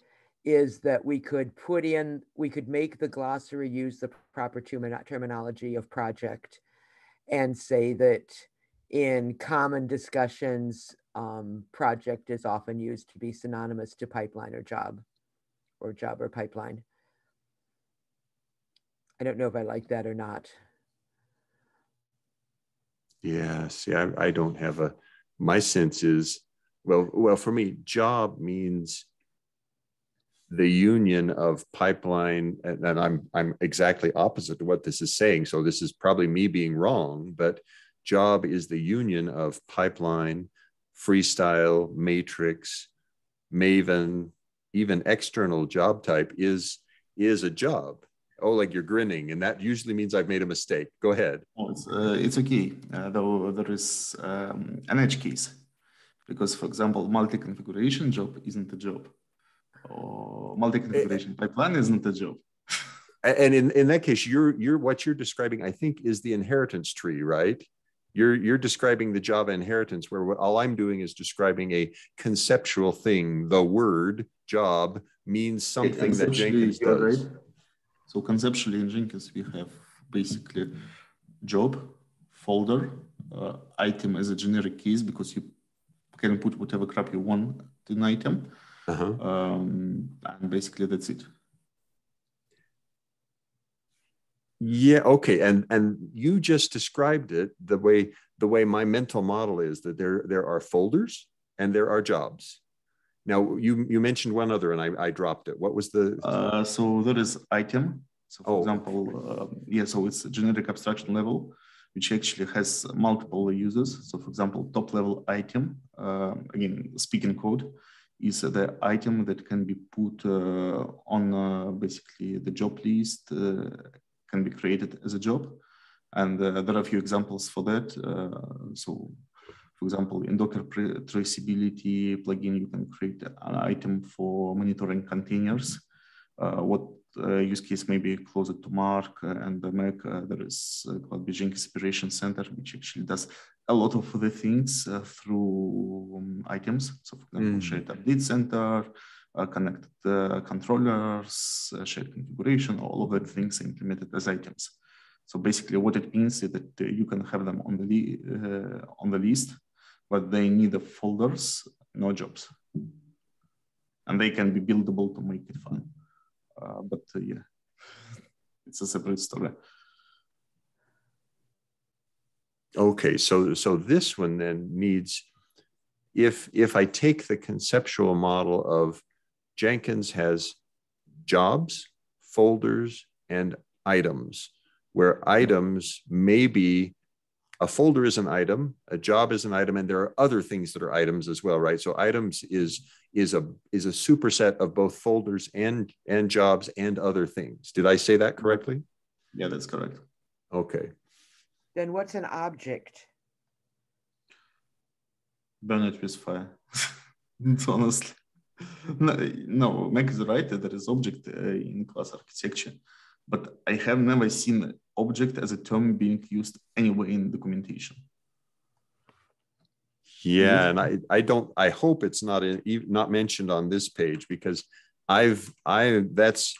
is that we could put in, we could make the glossary use the proper terminology of project and say that in common discussions, um, project is often used to be synonymous to pipeline or job, or job or pipeline. I don't know if I like that or not.
Yeah, see, I, I don't have a, my sense is, well, well, for me, job means the union of pipeline, and, and I'm I'm exactly opposite to what this is saying. So this is probably me being wrong, but job is the union of pipeline, freestyle, matrix, maven, even external job type is is a job. Oh, like you're grinning, and that usually means I've made a mistake. Go ahead.
Oh, it's, uh, it's okay, uh, though there is um, an edge case. Because, for example, multi-configuration job isn't a job. Or multi-configuration pipeline isn't a job.
and in, in that case you're you're what you're describing i think is the inheritance tree right you're you're describing the java inheritance where what, all i'm doing is describing a conceptual thing the word job means something that Jenkins does.
right. So conceptually in Jenkins, we have basically job, folder, uh, item as a generic case because you can put whatever crap you want in an item.
Uh-huh.
Um, and basically that's it.
Yeah, okay. And and you just described it the way the way my mental model is that there there are folders and there are jobs. Now you you mentioned one other and I, I dropped it. What was the
Uh, so there is item. So for
Oh.
example, uh, yeah, so it's a generic abstraction level, which actually has multiple users. So for example, top level item, uh, again, speaking code, is the item that can be put uh, on uh, basically the job list, uh, can be created as a job. And there are a few examples for that. So for example, in Docker traceability plugin, you can create an item for monitoring containers. Uh, what uh, use case may be closer to Mark and the Mac? Uh, there is uh, called Jenkins Operations Center, which actually does a lot of the things uh, through um, items. So, for example,
Mm.
shared update center, uh, connected uh, controllers, uh, shared configuration, all of that things implemented as items. So basically, what it means is that uh, you can have them on the uh, on the list, but they need the folders, no jobs, and they can be buildable to make it fun. Uh, but uh, yeah, it's a separate story.
Okay, so so this one then needs if if I take the conceptual model of Jenkins has jobs, folders, and items, where items may be a folder is an item, a job is an item, and there are other things that are items as well, right? So items is is a is a superset of both folders and and jobs and other things. Did I say that correctly?
Yeah, that's correct.
Okay.
Then what's an object?
Burn it with fire. It's honestly. No, no, Mac is right. There is object uh, in class architecture, but I have never seen object as a term being used anywhere in documentation.
Yeah, and I I don't I hope it's not in, not mentioned on this page because I've I that's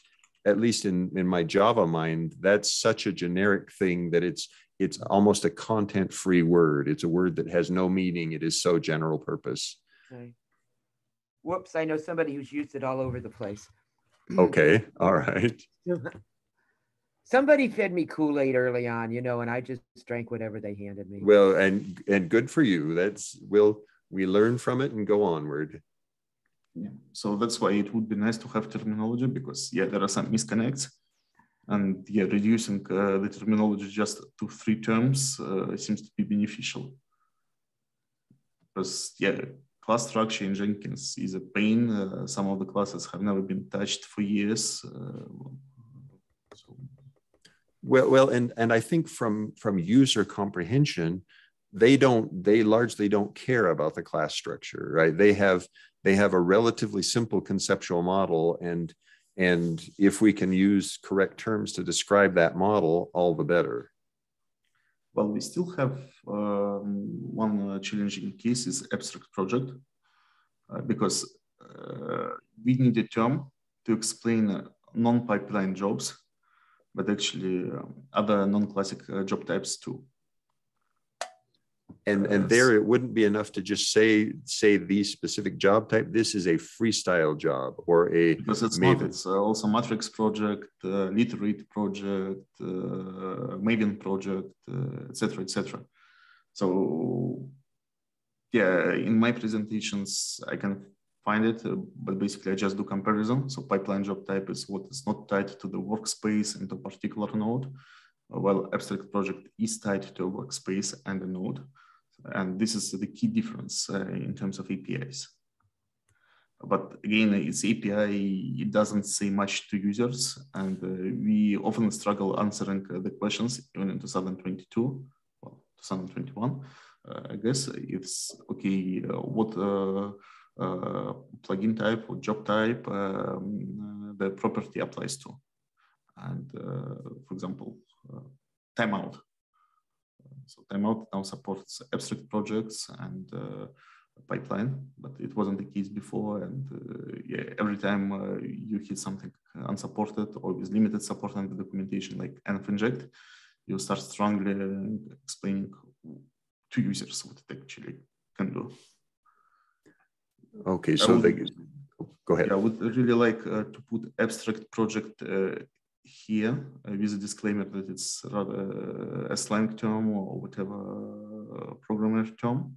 at least in in my Java mind that's such a generic thing that it's it's almost a content free word. It's a word that has no meaning. It is so general purpose.
Okay. Whoops, I know somebody who's used it all over the place.
Okay, all right.
Somebody fed me Kool-Aid early on, you know, and I just drank whatever they handed me.
Well, and and good for you. That's we'll we learn from it and go onward.
Yeah. So that's why it would be nice to have terminology because yeah, there are some misconnects, and yeah, reducing uh, the terminology just to three terms uh, seems to be beneficial. Because yeah, class structure in Jenkins is a pain. Uh, some of the classes have never been touched for years. Uh, so
Well, well, and and I think from from user comprehension, they don't they largely don't care about the class structure, right? They have they have a relatively simple conceptual model, and and if we can use correct terms to describe that model, all the better.
Well, we still have um, one uh, challenging case is abstract project uh, because uh, we need a term to explain uh, non-pipeline jobs, but actually um, other non-classic uh, job types too.
And and there it wouldn't be enough to just say say the specific job type. This is a freestyle job or a
Because it's
Maven.
not, it's uh, also Matrix project, uh, Literate project, uh, Maven project, uh, etc., etc. So, yeah, in my presentations, I can find it, uh, but basically I just do comparison. So pipeline job type is what is not tied to the workspace and a particular node, while abstract project is tied to a workspace and a node. And this is the key difference uh, in terms of APIs but again, its API it doesn't say much to users, and uh, we often struggle answering uh, the questions even in 2022, well, 2021. Uh, I guess it's okay. What uh, plugin type or job type um, the property applies to, and uh, for example, uh, timeout. So timeout now supports abstract projects and uh, pipeline, but it wasn't the case before. And uh, yeah, every time uh, you hit something unsupported or with limited support and the documentation like env inject, you start strongly explaining to users what it actually can do.
Okay, so would, they go ahead.
I would really like uh, to put abstract project uh, here uh, with a disclaimer that it's rather a slang term or whatever uh, programmer term.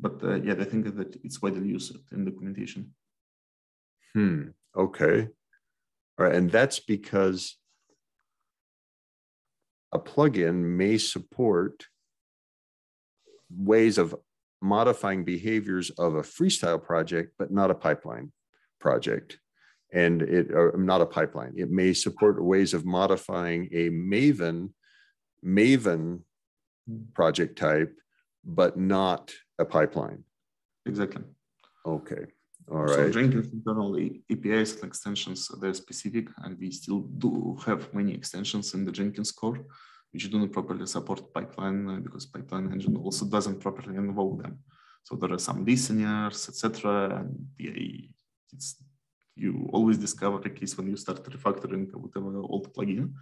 But uh, yeah, I think that it's widely used in documentation.
Hmm. Okay. All right, and that's because a plugin may support ways of modifying behaviors of a freestyle project, but not a pipeline project. And it or not a pipeline. It may support ways of modifying a Maven, Maven project type, but not a pipeline.
Exactly.
Okay. All
so
right.
Jenkins internal APIs and extensions, they're specific, and we still do have many extensions in the Jenkins core, which do not properly support pipeline uh, because pipeline engine also doesn't properly involve them. So there are some listeners, etc. And yeah, it's you always discover a case when you start refactoring whatever old plugin.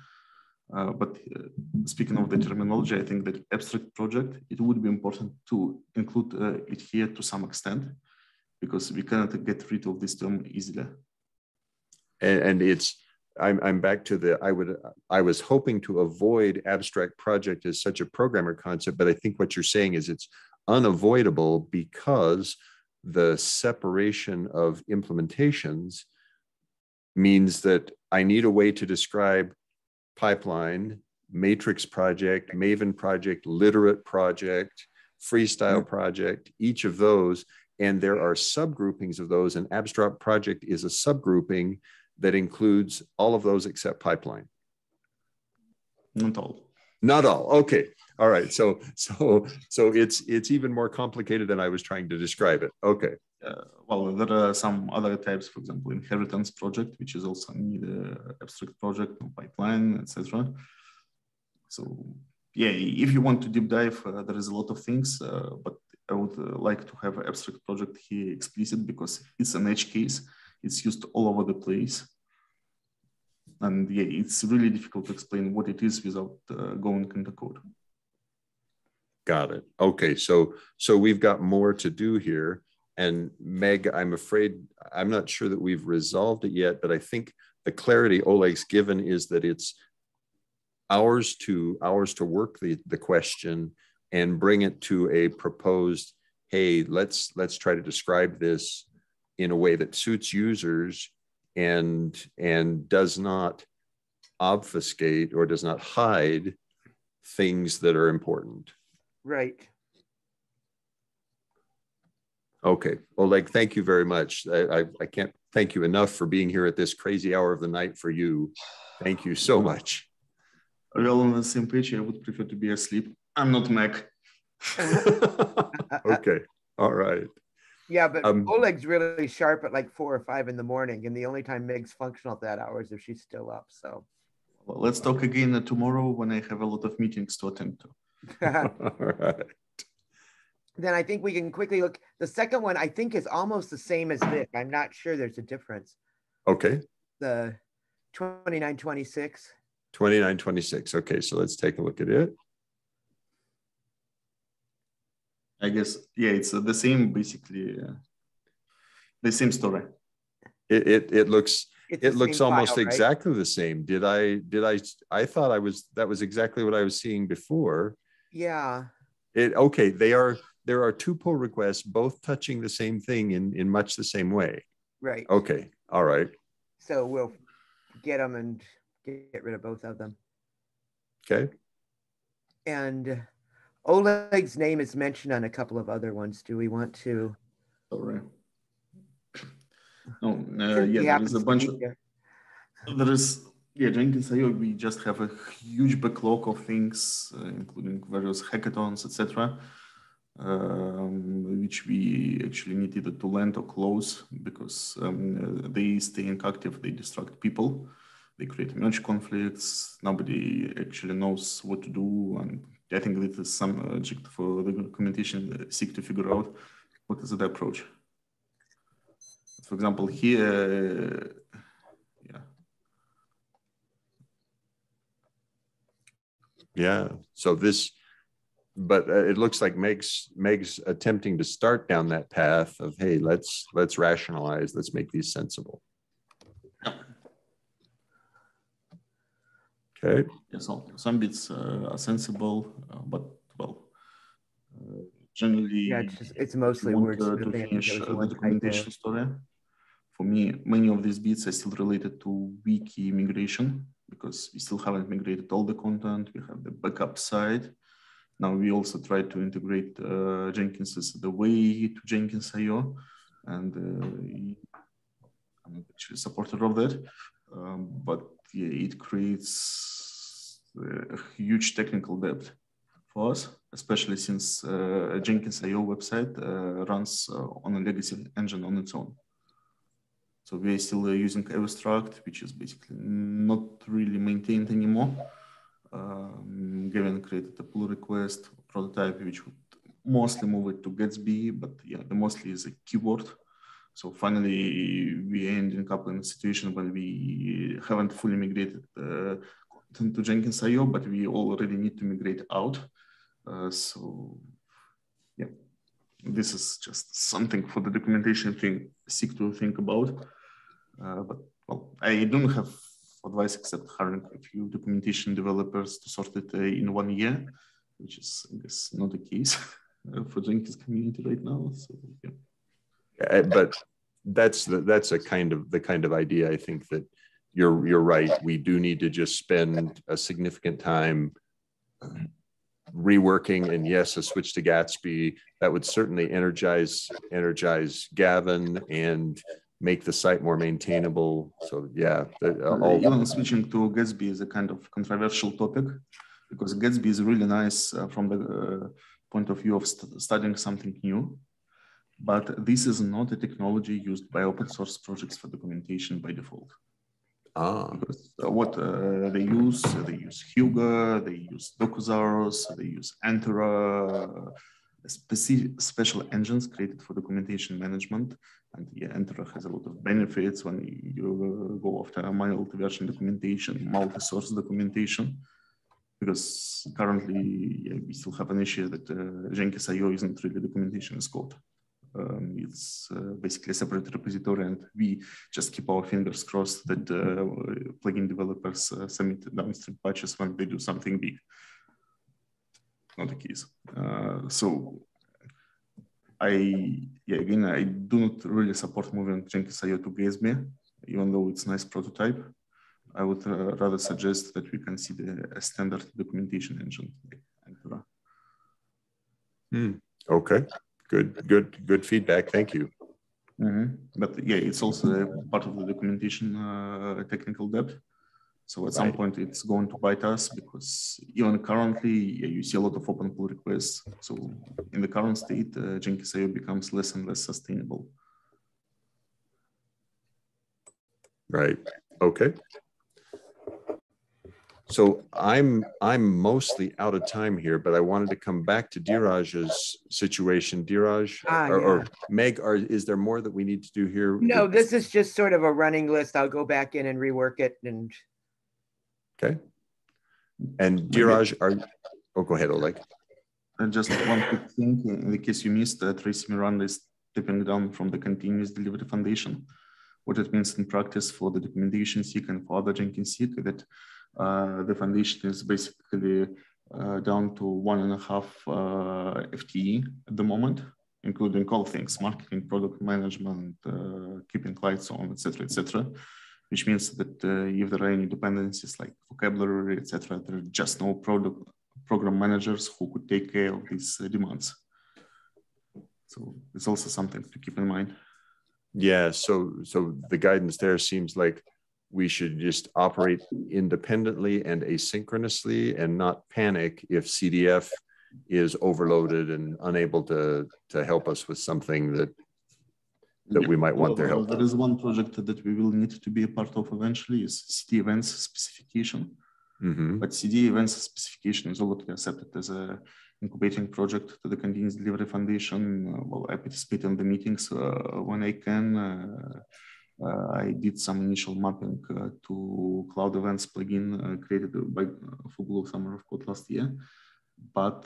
Uh, but uh, speaking of the terminology, I think that abstract project, it would be important to include uh, it here to some extent because we cannot get rid of this term easily.
And, and it's, I'm, I'm back to the, I would, I was hoping to avoid abstract project as such a programmer concept, but I think what you're saying is it's unavoidable because the separation of implementations means that I need a way to describe pipeline, matrix project, Maven project, literate project, freestyle mm-hmm. project, each of those and there are subgroupings of those. An abstract project is a subgrouping that includes all of those except pipeline.
Not all.
Not all. Okay. All right. So so so it's it's even more complicated than I was trying to describe it. Okay.
Uh, well, there are some other types, for example, inheritance project, which is also need a abstract project, pipeline, etc. So yeah, if you want to deep dive, uh, there is a lot of things, uh, but I would uh, like to have abstract project here explicit because it's an edge case. It's used all over the place. And yeah, it's really difficult to explain what it is without uh, going into code.
Got it. Okay, so so we've got more to do here. And Meg, I'm afraid I'm not sure that we've resolved it yet, but I think the clarity Oleg's given is that it's ours to ours to work the, the question and bring it to a proposed hey let's let's try to describe this in a way that suits users and and does not obfuscate or does not hide things that are important
right
okay oleg thank you very much I, I, I can't thank you enough for being here at this crazy hour of the night for you thank you so much
We're all on the same page i would prefer to be asleep I'm not Mac.
okay. All right.
Yeah, but um, Oleg's really sharp at like four or five in the morning, and the only time Meg's functional at that hour is if she's still up. So,
well, let's talk again tomorrow when I have a lot of meetings to attend
to. All right.
Then I think we can quickly look. The second one I think is almost the same as this. I'm not sure there's a difference.
Okay.
The 2926.
2926. Okay, so let's take a look at it.
I guess yeah, it's the same basically, uh, the same story.
It it, it looks it's it looks almost file, right? exactly the same. Did I did I I thought I was that was exactly what I was seeing before.
Yeah.
It okay. They are there are two pull requests, both touching the same thing in in much the same way.
Right.
Okay. All right.
So we'll get them and get rid of both of them.
Okay.
And Oleg's name is mentioned on a couple of other ones. Do we want to?
Sorry. Oh, uh, yeah, there is a bunch of, there is, yeah, Jenkins IO, we just have a huge backlog of things, uh, including various hackathons, etc., um, which we actually needed to land or close because um, they staying active, they distract people, they create merge conflicts, nobody actually knows what to do, and I think this is some object for the documentation SIG to figure out what is the approach? For example, here, Yeah,
so this, but uh, it looks like Meg's, Meg's attempting to start down that path of, hey, let's, let's rationalize, let's make these sensible. Okay,
Yeah, so some bits uh, are sensible, uh, but well, uh, generally.
Yeah, it's just, it's mostly
want,
words.
uh, to finish
was
uh, the
one
documentation story. For me, many of these bits are still related to wiki migration because we still haven't migrated all the content. We have the backup side. Now we also try to integrate uh, Jenkins the way to Jenkins.io, and uh, I'm actually a supporter of that. Um, but yeah, it creates uh, a huge technical debt for us, especially since uh, Jenkins.io website uh, runs uh, on a legacy engine on its own. So we are still uh, using Awestruct, which is basically not really maintained anymore. Um, Gavin created a pull request prototype, which would mostly move it to Gatsby, but yeah, the mostly is a keyword. So finally, we ending up in a situation when we haven't fully migrated uh, to Jenkins.io, but we already need to migrate out. Uh, so yeah, this is just something for the documentation thing, seek to think about. Uh, but well, I don't have advice except hiring a few documentation developers to sort it uh, in one year, which is, I guess, not the case for Jenkins community right now. So yeah.
Uh, but that's the, that's a kind of the kind of idea I think that you're you're right. We do need to just spend a significant time uh, reworking and yes, a switch to Gatsby that would certainly energize energize Gavin and make the site more maintainable. So yeah, the,
Uh,
all,
even switching to Gatsby is a kind of controversial topic because Gatsby is really nice uh, from the uh, point of view of st- studying something new. But this is not a technology used by open source projects for documentation by default.
ah,
Because uh, what uh, they use, they use Hugo, they use Docusaurus, they use Antora, specific special engines created for documentation management. And yeah, Antora has a lot of benefits when you uh, go after a multi-version documentation, multi-source documentation. Because currently yeah, we still have an issue that uh, Jenkins.io isn't really documentation as code. Um, it's uh, basically a separate repository, and we just keep our fingers crossed that uh, plugin developers uh, submit downstream patches when they do something big. Not the case. Uh, so I, yeah, again, I do not really support moving Jenkins.io to Gatsby, even though it's a nice prototype. I would uh, rather suggest that we can consider a standard documentation engine like
hmm, okay, good, good, good feedback. Thank you.
Mhm. But yeah, it's also part of the documentation uh, technical debt. So at some point, it's going to bite us because even currently, yeah, you see a lot of open pull requests. So in the current state, uh, Jenkins.io becomes less and less sustainable.
Right. Okay. So I'm I'm mostly out of time here, but I wanted to come back to Diraj's situation. Diraj
Ah,
or, or. Meg, are is there more that we need to do here?
No, this is just sort of a running list. I'll go back in and rework it and
Okay. And Diraj, are oh go ahead, Oleg.
And just one quick thing, in the case you missed, uh, Tracy Miranda is stepping down from the Continuous Delivery Foundation. What it means in practice for the documentation SIG and for other Jenkins SIG that uh, the foundation is basically uh, down to one and a half uh, FTE at the moment, including all things, marketing, product management, uh, keeping lights on, etc., etc. Which means that uh, if there are any dependencies like vocabulary, etc., there are just no product program managers who could take care of these uh, demands. So it's also something to keep in mind.
Yeah, so so the guidance there seems like we should just operate independently and asynchronously and not panic if CDF is overloaded and unable to to help us with something that that we might want their
Well,
help.
There is one project that we will need to be a part of eventually is CD events specification.
Mhm.
But CD events specification is already accepted as a incubating project to the Continuous Delivery Foundation. Uh, well, I participate in the meetings uh, when I can. Uh, uh, I did some initial mapping to Cloud Events plugin created by Google Summer of Code last year, but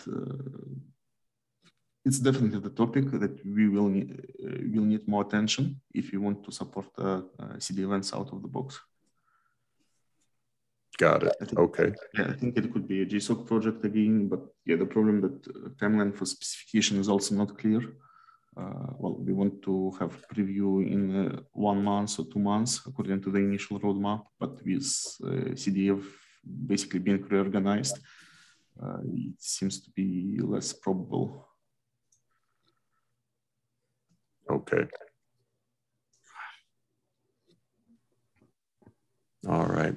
it's definitely the topic that we will need, uh, will need more attention if we want to support uh, uh, CD events out of the box.
Got it.
think,
okay.
Yeah, I think it could be a GSOC project again, but yeah, the problem that uh, timeline for specification is also not clear. Uh, well, we want to have preview in uh, one month or two months according to the initial roadmap, but with uh, CDF basically being reorganized, uh, it seems to be less probable.
Okay. All right.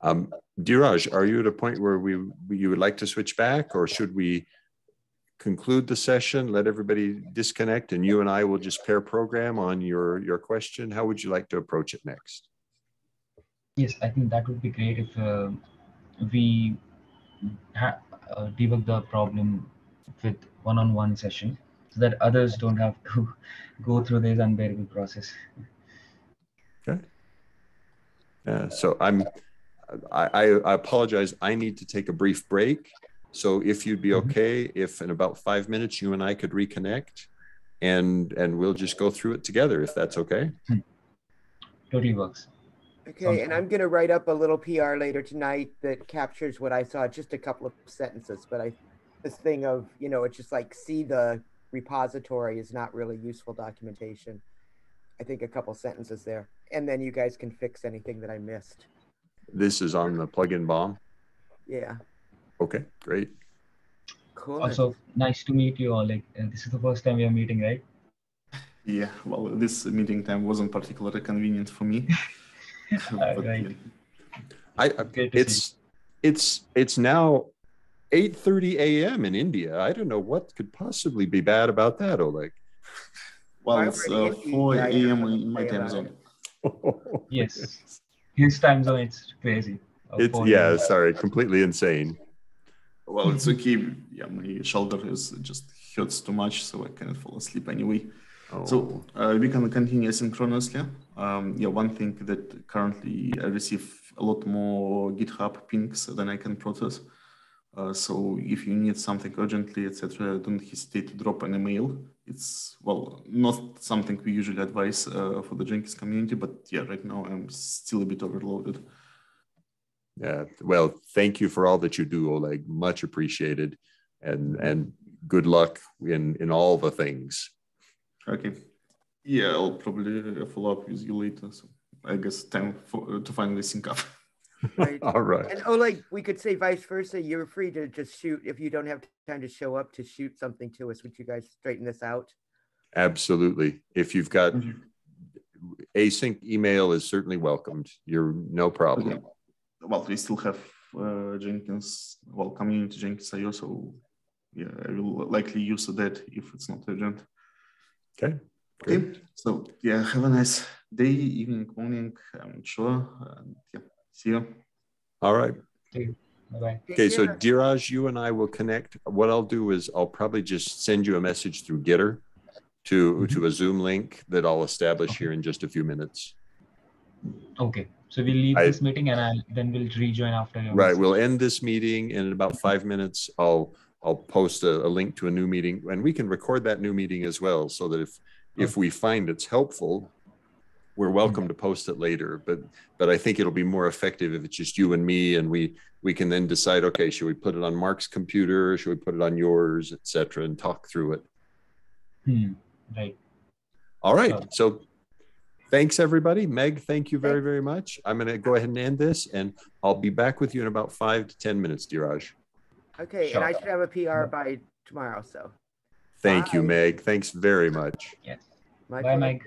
Um, Diraj, are you at a point where we you would like to switch back, or should we conclude the session, let everybody disconnect, and you and I will just pair program on your your question? How would you like to approach it next?
Yes, I think that would be great if uh, we uh, debug the problem with one-on-one -on -one session so that others don't have to go through this unbearable process.
Okay. Yeah, so I'm I, I apologize. I need to take a brief break. So if you'd be mm-hmm. okay, if in about five minutes you and I could reconnect, and and we'll just go through it together, if that's okay.
Hmm. Totally works.
Okay, and I'm gonna write up a little PR later tonight that captures what I saw, just a couple of sentences. But I, this thing of you know, it's just like see the repository is not really useful documentation. I think a couple sentences there, and then you guys can fix anything that I missed.
This is on the plugin BOM.
Yeah.
Okay, great.
Cool.
Also, nice to meet you all. Like, uh, this is the first time we are meeting, right?
Yeah. Well, this meeting time wasn't particularly convenient for me.
but, right.
I, it's it's it's now 8:30 a.m. in India. I don't know what could possibly be bad about that, Oleg.
Well, it's uh, 4 a.m. in my time zone.
yes his time zone it's crazy.
It's yeah, sorry, completely insane.
Well, it's okay. Yeah, my shoulder is just hurts too much, so I cannot fall asleep anyway. Oh. So uh, we can continue asynchronously. Um, yeah, one thing that currently I receive a lot more GitHub pings than I can process. Uh, so if you need something urgently, etc., don't hesitate to drop an email. It's well, not something we usually advise uh, for the Jenkins community, but yeah, right now I'm still a bit overloaded.
Yeah, well, thank you for all that you do, Oleg. Much appreciated, and and good luck in in all the things.
Okay. Yeah, I'll probably follow up with you later. So I guess time for, to finally sync up.
Right.
All right.
And oh, like we could say vice versa. You're free to just shoot if you don't have time to show up to shoot something to us. Would you guys straighten this out?
Absolutely. If you've got
Mhm.
async email is certainly welcomed. You're no problem.
Okay. Well, we still have uh, Jenkins, well, community Jenkins IO, so yeah, I will likely use that if it's not urgent.
Okay. Great.
Okay, so yeah, have a nice day, evening, morning, I'm sure. And yeah, See you.
All right.
Bye-bye.
Okay, so Diraj, you and I will connect. What I'll do is I'll probably just send you a message through Gitter to
Mhm.
to a Zoom link that I'll establish here in just a few minutes.
Okay. So we'll leave
I-
this meeting and I'll then we'll rejoin after your
Right,
message.
we'll end this meeting and in about five minutes, I'll I'll post a, a link to a new meeting and we can record that new meeting as well so that if if we find it's helpful, we're welcome to post it later. But but I think it'll be more effective if it's just you and me and we we can then decide, okay, should we put it on Mark's computer? Should we put it on yours, etc., and talk through it.
Hmm. Right.
All right.
Sure.
So thanks everybody. Meg, thank you very, very much. I'm gonna go ahead and end this and I'll be back with you in about five to 10 minutes, Diraj.
Okay, and I should have a PR by tomorrow. So
Thank you, Meg. Thanks very much.
Yes.
my
Bye,
pleasure.
Mike.